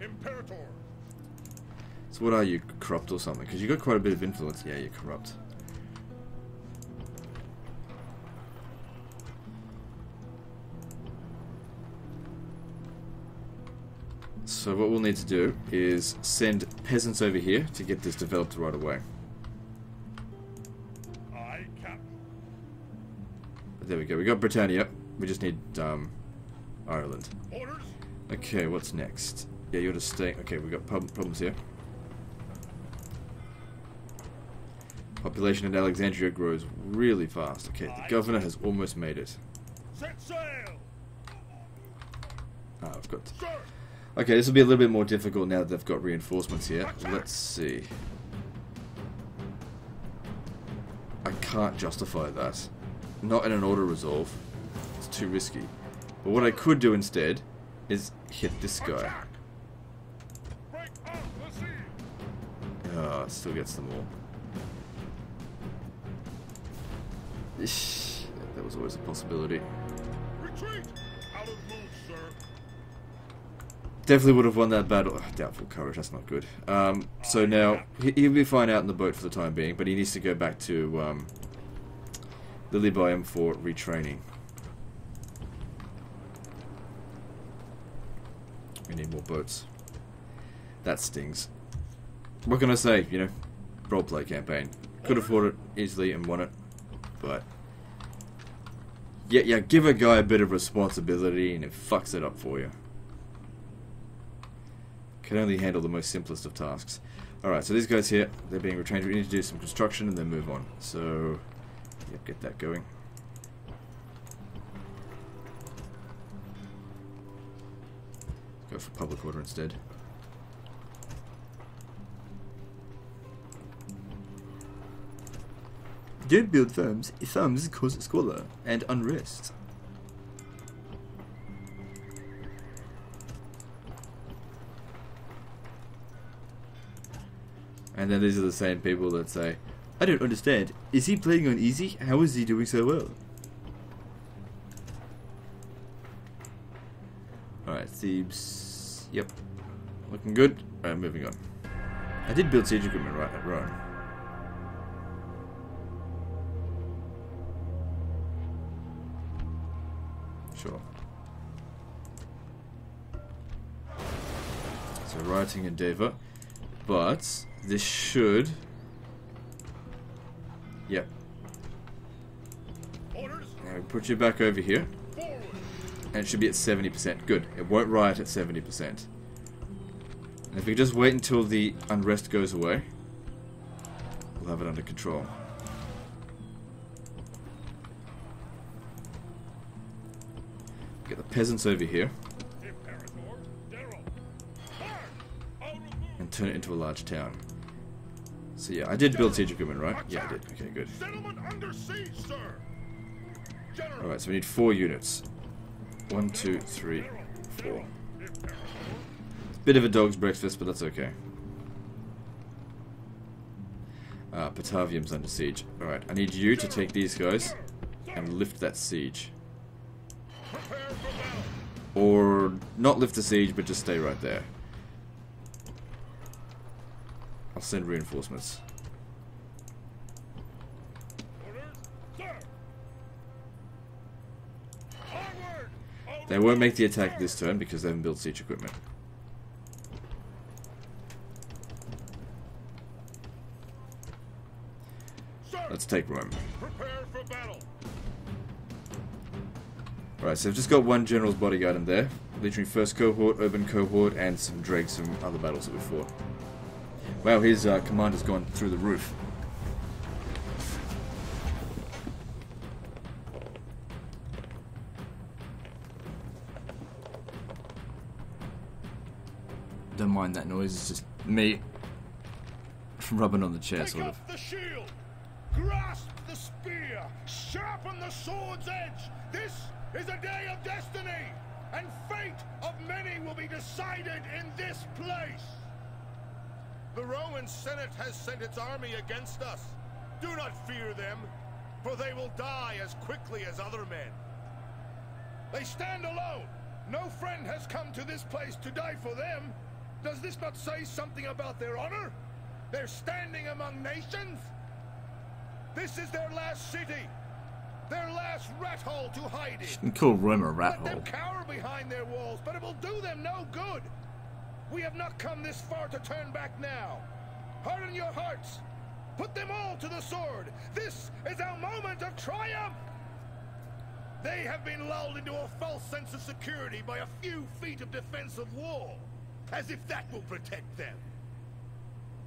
S3: Imperator.
S1: So what are you, corrupt or something? Because you got quite a bit of influence. Yeah, you're corrupt. So what we'll need to do is send peasants over here to get this developed right away. There we go. We got Britannia. We just need um, Ireland.
S3: Orders.
S1: Okay, what's next? Yeah, you're just staying. Okay, we got problems here. Population in Alexandria grows really fast. Okay, the governor has almost made it.
S3: Set sail.
S1: Ah, I've got. Okay, this will be a little bit more difficult now that they've got reinforcements here. Let's see. I can't justify that. Not in an auto resolve. It's too risky. But what I could do instead is hit this guy. Ah, it still gets them all. That was always a possibility.
S3: Retreat. Out of move, sir.
S1: Definitely would have won that battle. Ugh, doubtful courage, that's not good. Um, so now, he- he'll be fine out in the boat for the time being, but he needs to go back to um, Lilybaeum for retraining. We need more boats. That stings. What can I say, you know? Roleplay campaign. Could afford it easily and won it, but... Yeah, yeah, give a guy a bit of responsibility and it fucks it up for you. Can only handle the most simplest of tasks. Alright, so these guys here, they're being retrained. We need to do some construction and then move on. So, yep, get that going. Go for public order instead. Don't build firms. Firms cause squalor and unrest. And then these are the same people that say, I don't understand. Is he playing on easy? How is he doing so well? Alright, Thebes. Yep. Looking good. Alright, moving on. I did build siege equipment right at Rome. Sure. So rioting endeavor. But this should Yep. Now put you back over here. And it should be at 70%. Good. It won't riot at 70%. And if we just wait until the unrest goes away, we'll have it under control. Get the peasants over here turn it into a large town. So yeah, I did build siege equipment, right? Yeah, I did. Okay, good.
S3: Settlement under siege, sir! General,
S1: Alright, so we need four units. One, two, three, four. Bit of a dog's breakfast, but that's okay. Uh, Patavium's under siege. Alright, I need you to take these guys and lift that siege.
S3: prepare for battle!
S1: Or not lift the siege, but just stay right there. I'll send reinforcements. They won't make the attack this turn because they haven't built siege equipment. Let's take Rome. Alright, so I've just got one general's bodyguard in there. Literally first cohort, urban cohort, and some dregs from other battles that we fought. Wow, his uh, command has gone through the roof. Don't mind that noise, it's just me [laughs] rubbing on the chair, sort of.
S3: up the shield! Grasp the spear! Sharpen the sword's edge! This is a day of destiny! And fate of many will be decided in this place! The Roman Senate has sent its army against us. Do not fear them, for they will die as quickly as other men. They stand alone. No friend has come to this place to die for them. Does this not say something about their honor? They're standing among nations? This is their last city. Their last rat hole to hide in.
S1: You can call Rome a rat
S3: Let them
S1: hole.
S3: cower behind their walls, but it will do them no good. We have not come this far to turn back now. Harden your hearts. Put them all to the sword. This is our moment of triumph. They have been lulled into a false sense of security by a few feet of defensive wall, as if that will protect them.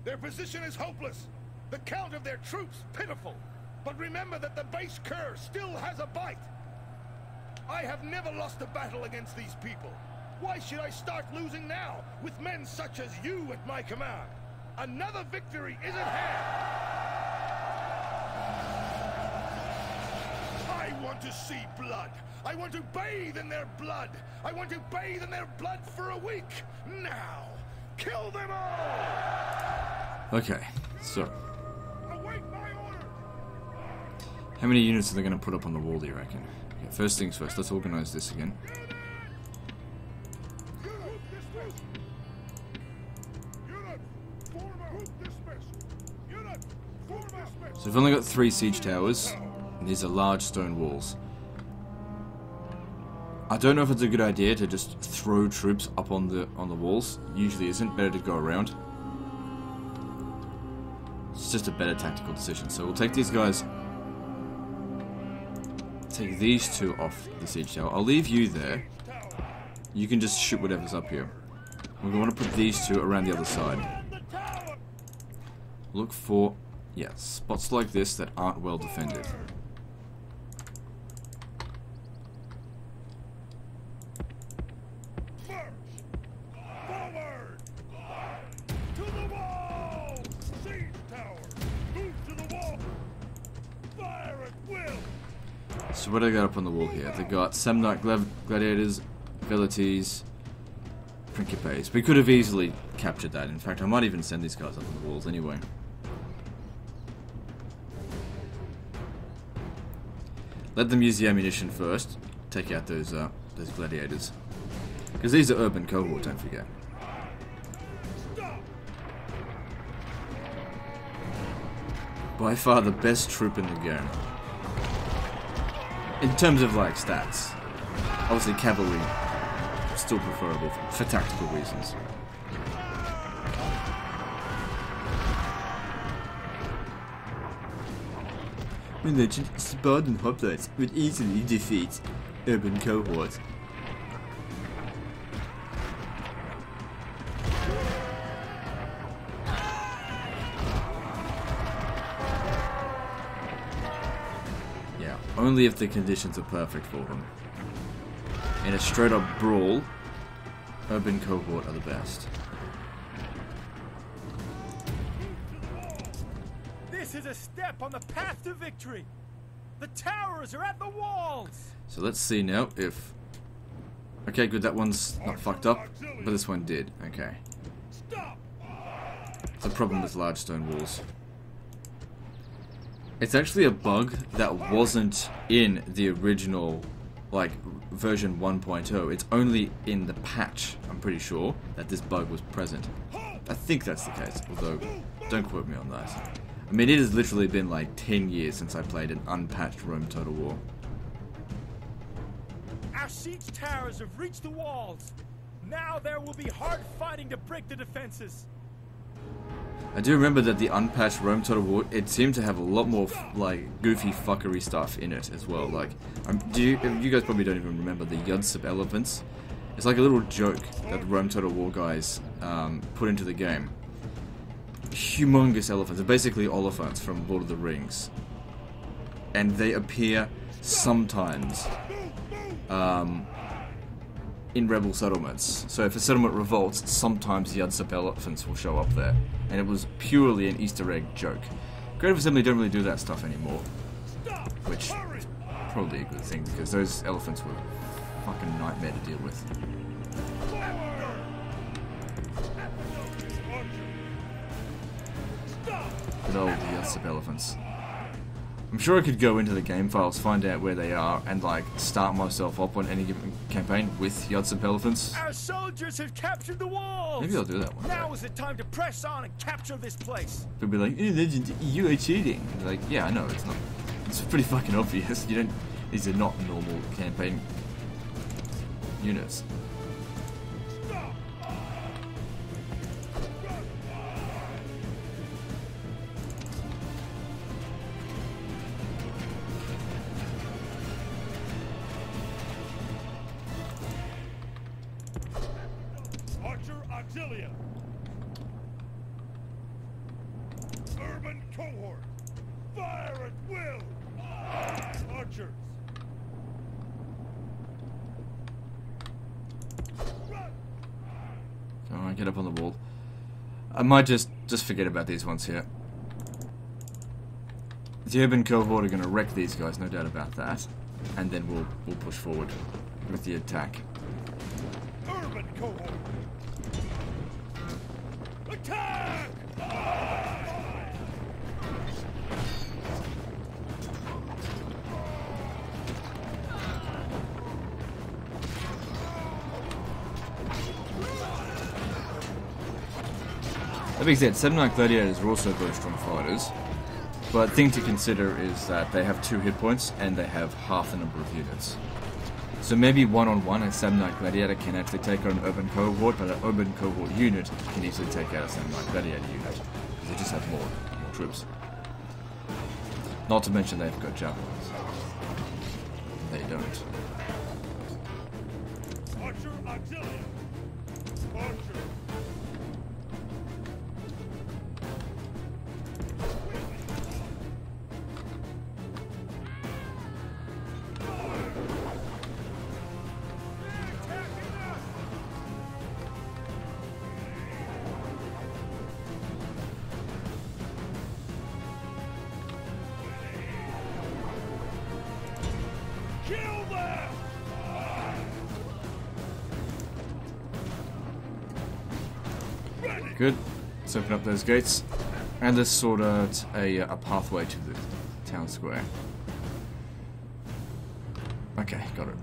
S3: Their position is hopeless. The count of their troops pitiful. But remember that the base cur still has a bite. I have never lost a battle against these people. Why should I start losing now, with men such as you at my command? Another victory is at hand! I want to see blood! I want to bathe in their blood! I want to bathe in their blood for a week! Now! Kill them all!
S1: Okay, so
S3: Await my order!
S1: how many units are they going to put up on the wall, do you reckon? Okay, first things first, let's organize this again. So we've only got three siege towers, and these are large stone walls. I don't know if it's a good idea to just throw troops up on the on the walls. Usually isn't better to go around. It's just a better tactical decision. So we'll take these guys take these two off the siege tower. I'll leave you there. You can just shoot whatever's up here. We're going to put these two around the other side. Look for, yeah, spots like this that aren't well defended. So what do they got up on the wall here? They got Samnite Glad- Gladiators, Velites, Principes. We could have easily captured that. In fact, I might even send these guys up on the walls anyway. Let them use the ammunition first. Take out those uh, those gladiators. Because these are urban cohort, don't forget. By far the best troop in the game. In terms of like stats. Obviously cavalry still preferable for, for tactical reasons. Religion Spartan hoplites would easily defeat urban cohorts. Yeah, only if the conditions are perfect for them. In a straight up brawl, urban cohort are the best.
S2: On the path to victory. The towers are at the walls.
S1: So let's see now if... Okay, good, that one's not fucked up, but this one did. Okay. It's a problem with large stone walls. It's actually a bug that wasn't in the original, like, version 1.0. It's only in the patch, I'm pretty sure, that this bug was present. I think that's the case, although, don't quote me on that. I mean, it has literally been like 10 years since I played an unpatched Rome Total War.
S2: Our siege towers have reached the walls. Now there will be hard fighting to break the defenses.
S1: I do remember that the unpatched Rome Total War, it seemed to have a lot more, f- like, goofy fuckery stuff in it as well. Like, um, do you, you guys probably don't even remember the Yudsub elephants? It's like a little joke that the Rome Total War guys um, put into the game. Humongous elephants. They're basically Oliphaunts from Lord of the Rings. And they appear sometimes um, in rebel settlements. So if a settlement revolts, sometimes the Yudsub elephants will show up there. And it was purely an Easter egg joke. Creative Assembly don't really do that stuff anymore. Which is probably a good thing because those elephants were a fucking nightmare to deal with. Good old Yudsub elephants. I'm sure I could go into the game files, find out where they are, and like start myself up on any given campaign with Yudsub elephants.
S2: Our soldiers have captured the walls.
S1: Maybe I'll do that one.
S2: Now
S1: day.
S2: is the time to press on and capture this place.
S1: They'll be like, you are cheating. Like, yeah, I know, it's not. It's pretty fucking obvious. [laughs] You don't. These are not normal campaign units. Might just just forget about these ones here. The urban cohort are going to wreck these guys, no doubt about that. And then we'll we'll push forward with the attack.
S3: Urban cohort! Attack! Ah!
S1: That being said, Samnite Gladiators are also very strong fighters. But thing to consider is that they have two hit points and they have half the number of units. So maybe one on one, a Samnite Gladiator can actually take on an urban cohort, but an urban cohort unit can easily take out a Samnite Gladiator unit because they just have more, more troops. Not to mention they've got javelins. They don't. Those gates. And let's sort out a, a pathway to the town square. Okay, got it.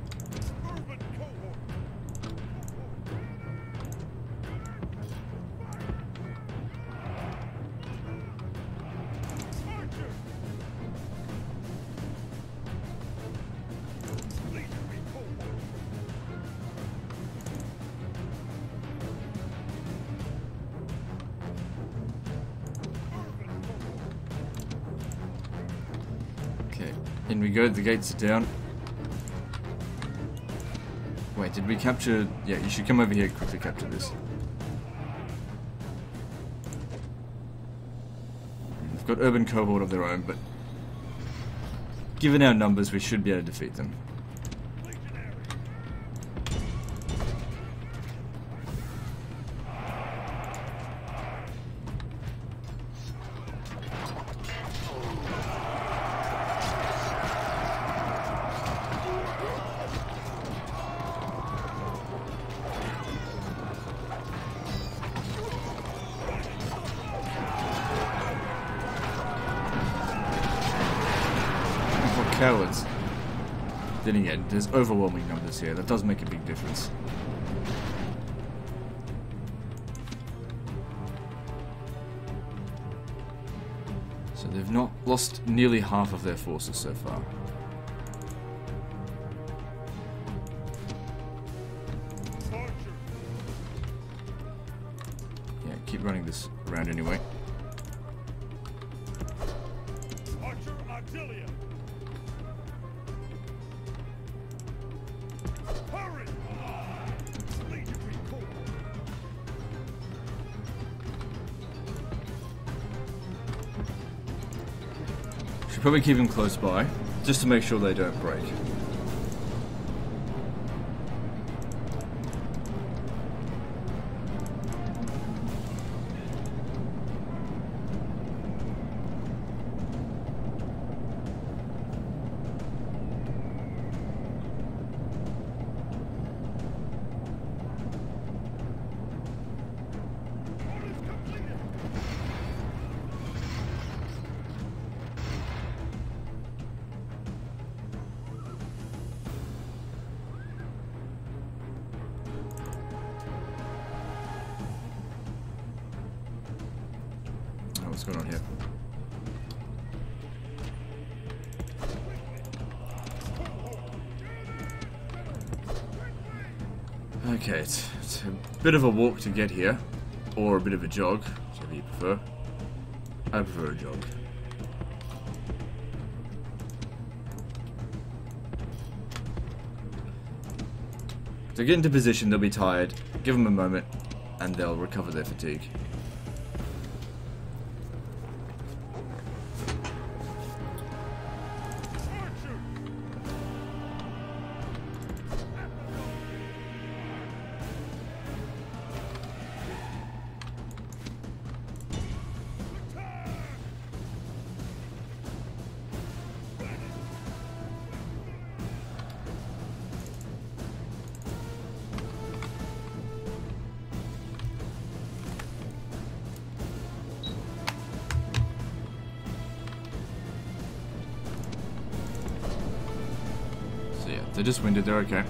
S1: In we go, the gates are down. Wait, did we capture... Yeah, you should come over here quickly capture this. They've got urban cohort of their own, but... given our numbers, we should be able to defeat them. Cowards. Then again, there's overwhelming numbers here. That does make a big difference. So they've not lost nearly half of their forces so far. Probably keep them close by, just to make sure they don't break. Bit of a walk to get here, or a bit of a jog, whichever you prefer. I prefer a jog. So get into position, they'll be tired, give them a moment, and they'll recover their fatigue. They're just winded, they're okay.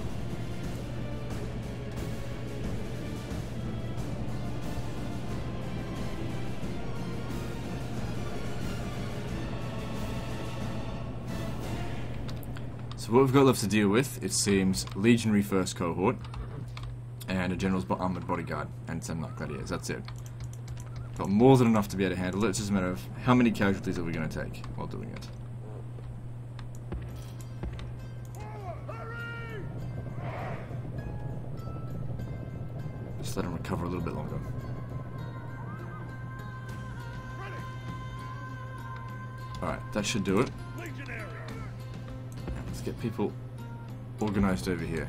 S1: So what we've got left to deal with, it seems, Legionary First Cohort, and a General's Armored Bodyguard, and Samnite Gladiators, that's it. Got more than enough to be able to handle it, it's just a matter of how many casualties are we going to take while doing it. A little bit longer. Alright, that should do it. Let's get people organized over here.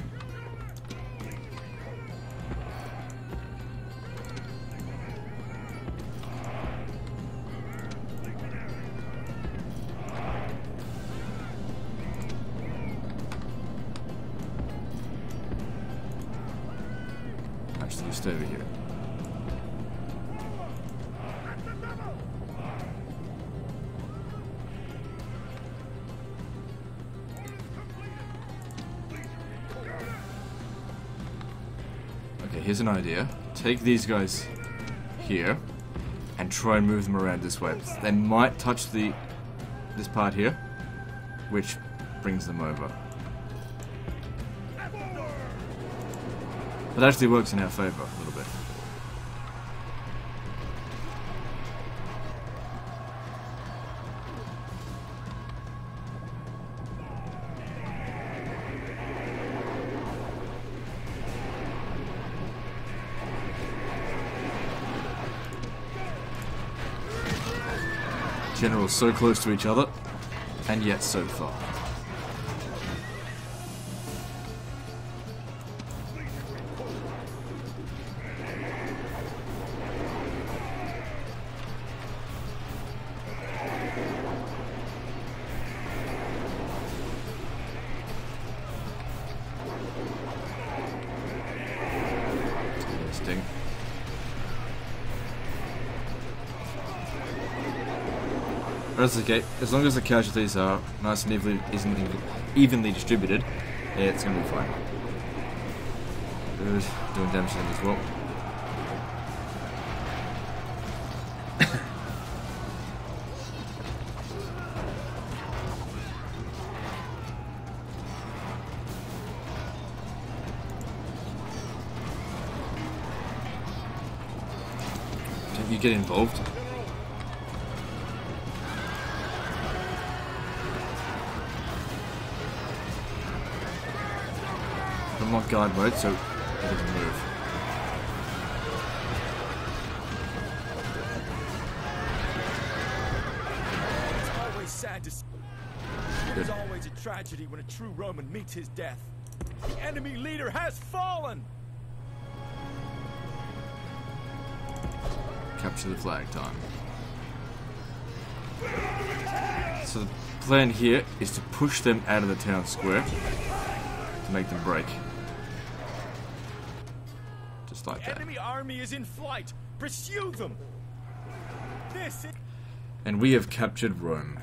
S1: An idea. Take these guys here and try and move them around this way. They might touch the this part here, which brings them over. But actually works in our favor so close to each other, and yet so far. That's okay. As long as the casualties are nice and evenly, evenly, evenly distributed, yeah, it's to be fine. Good. Doing damage to them as well. [coughs] Don't you get involved? Guard mode, so it doesn't move.
S2: It's always sad to see. It's always a tragedy when a true Roman meets his death. The enemy leader has fallen!
S1: Capture the flag time. So the plan here is to push them out of the town square to make them break. Just like
S2: The
S1: that.
S2: enemy army is in flight! Pursue them! This is...
S1: And we have captured Rome.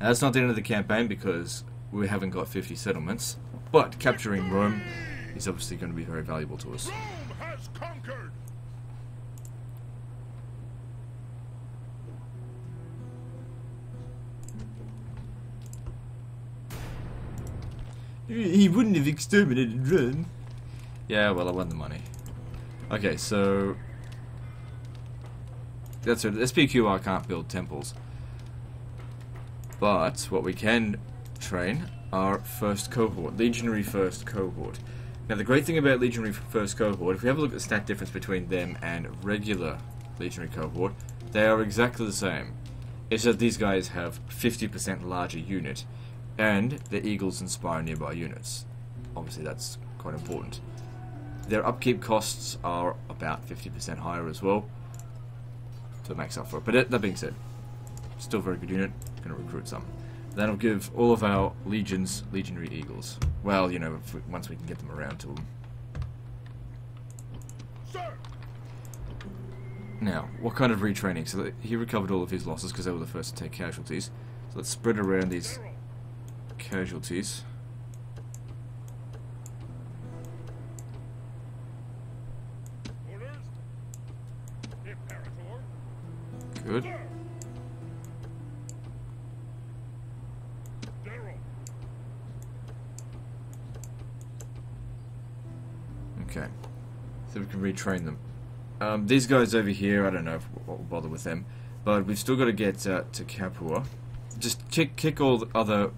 S1: Now, that's not the end of the campaign because we haven't got 50 settlements, but capturing Rome is obviously going to be very valuable to us.
S3: Rome has conquered!
S1: He wouldn't have exterminated Rome. Yeah, well, I won the money. Okay, so that's it. SPQR can't build temples, but what we can train are first cohort, legionary first cohort. Now, the great thing about legionary first cohort, if we have a look at the stat difference between them and regular legionary cohort, they are exactly the same. It's that these guys have 50% larger unit, and the eagles inspire nearby units. Obviously, that's quite important. Their upkeep costs are about 50% higher as well, so it makes up for it. But that, that being said, still a very good unit. Going to recruit some. That'll give all of our legions legionary eagles. Well, you know, if we, once we can get them around to them.
S3: Sir!
S1: Now, what kind of retraining? So he recovered all of his losses because they were the first to take casualties. So let's spread around these casualties.
S3: Orders? Imperator?
S1: Good. Okay. So we can retrain them. Um, these guys over here, I don't know if we'll bother with them, but we've still got to get uh, to Capua. Just kick kick all the other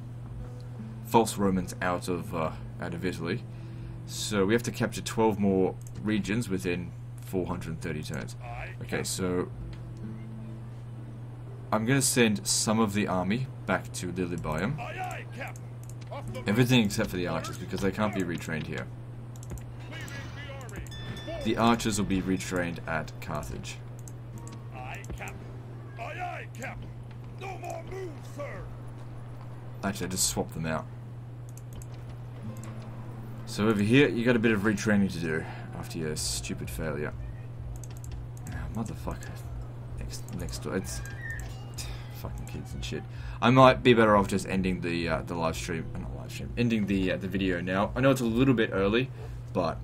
S1: false Romans out of uh, out of Italy. So we have to capture 12 more regions within 430 turns. Okay, so I'm gonna send some of the army back to Lilybaeum.
S3: Aye, aye, Captain! Off the
S1: Everything except for the archers because they can't be retrained here.
S3: The army! Forward!
S1: The archers will be retrained at Carthage.
S3: Aye, Captain! Aye, aye, Captain! No more moves, sir!
S1: Actually, I just swapped them out. So over here, you got a bit of retraining to do after your stupid failure. Ah, motherfucker. Next, next door. It's fucking kids and shit. I might be better off just ending the uh, the live stream, uh, not live stream, ending the uh, the video now. I know it's a little bit early, but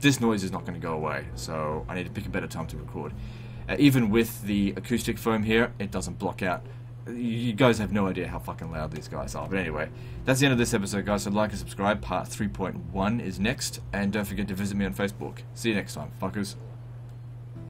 S1: this noise is not going to go away, so I need to pick a better time to record. Uh, even with the acoustic foam here, it doesn't block out. You guys have no idea how fucking loud these guys are. But anyway, that's the end of this episode, guys. So like and subscribe. Part 3.1 is next. And don't forget to visit me on Facebook. See you next time, fuckers.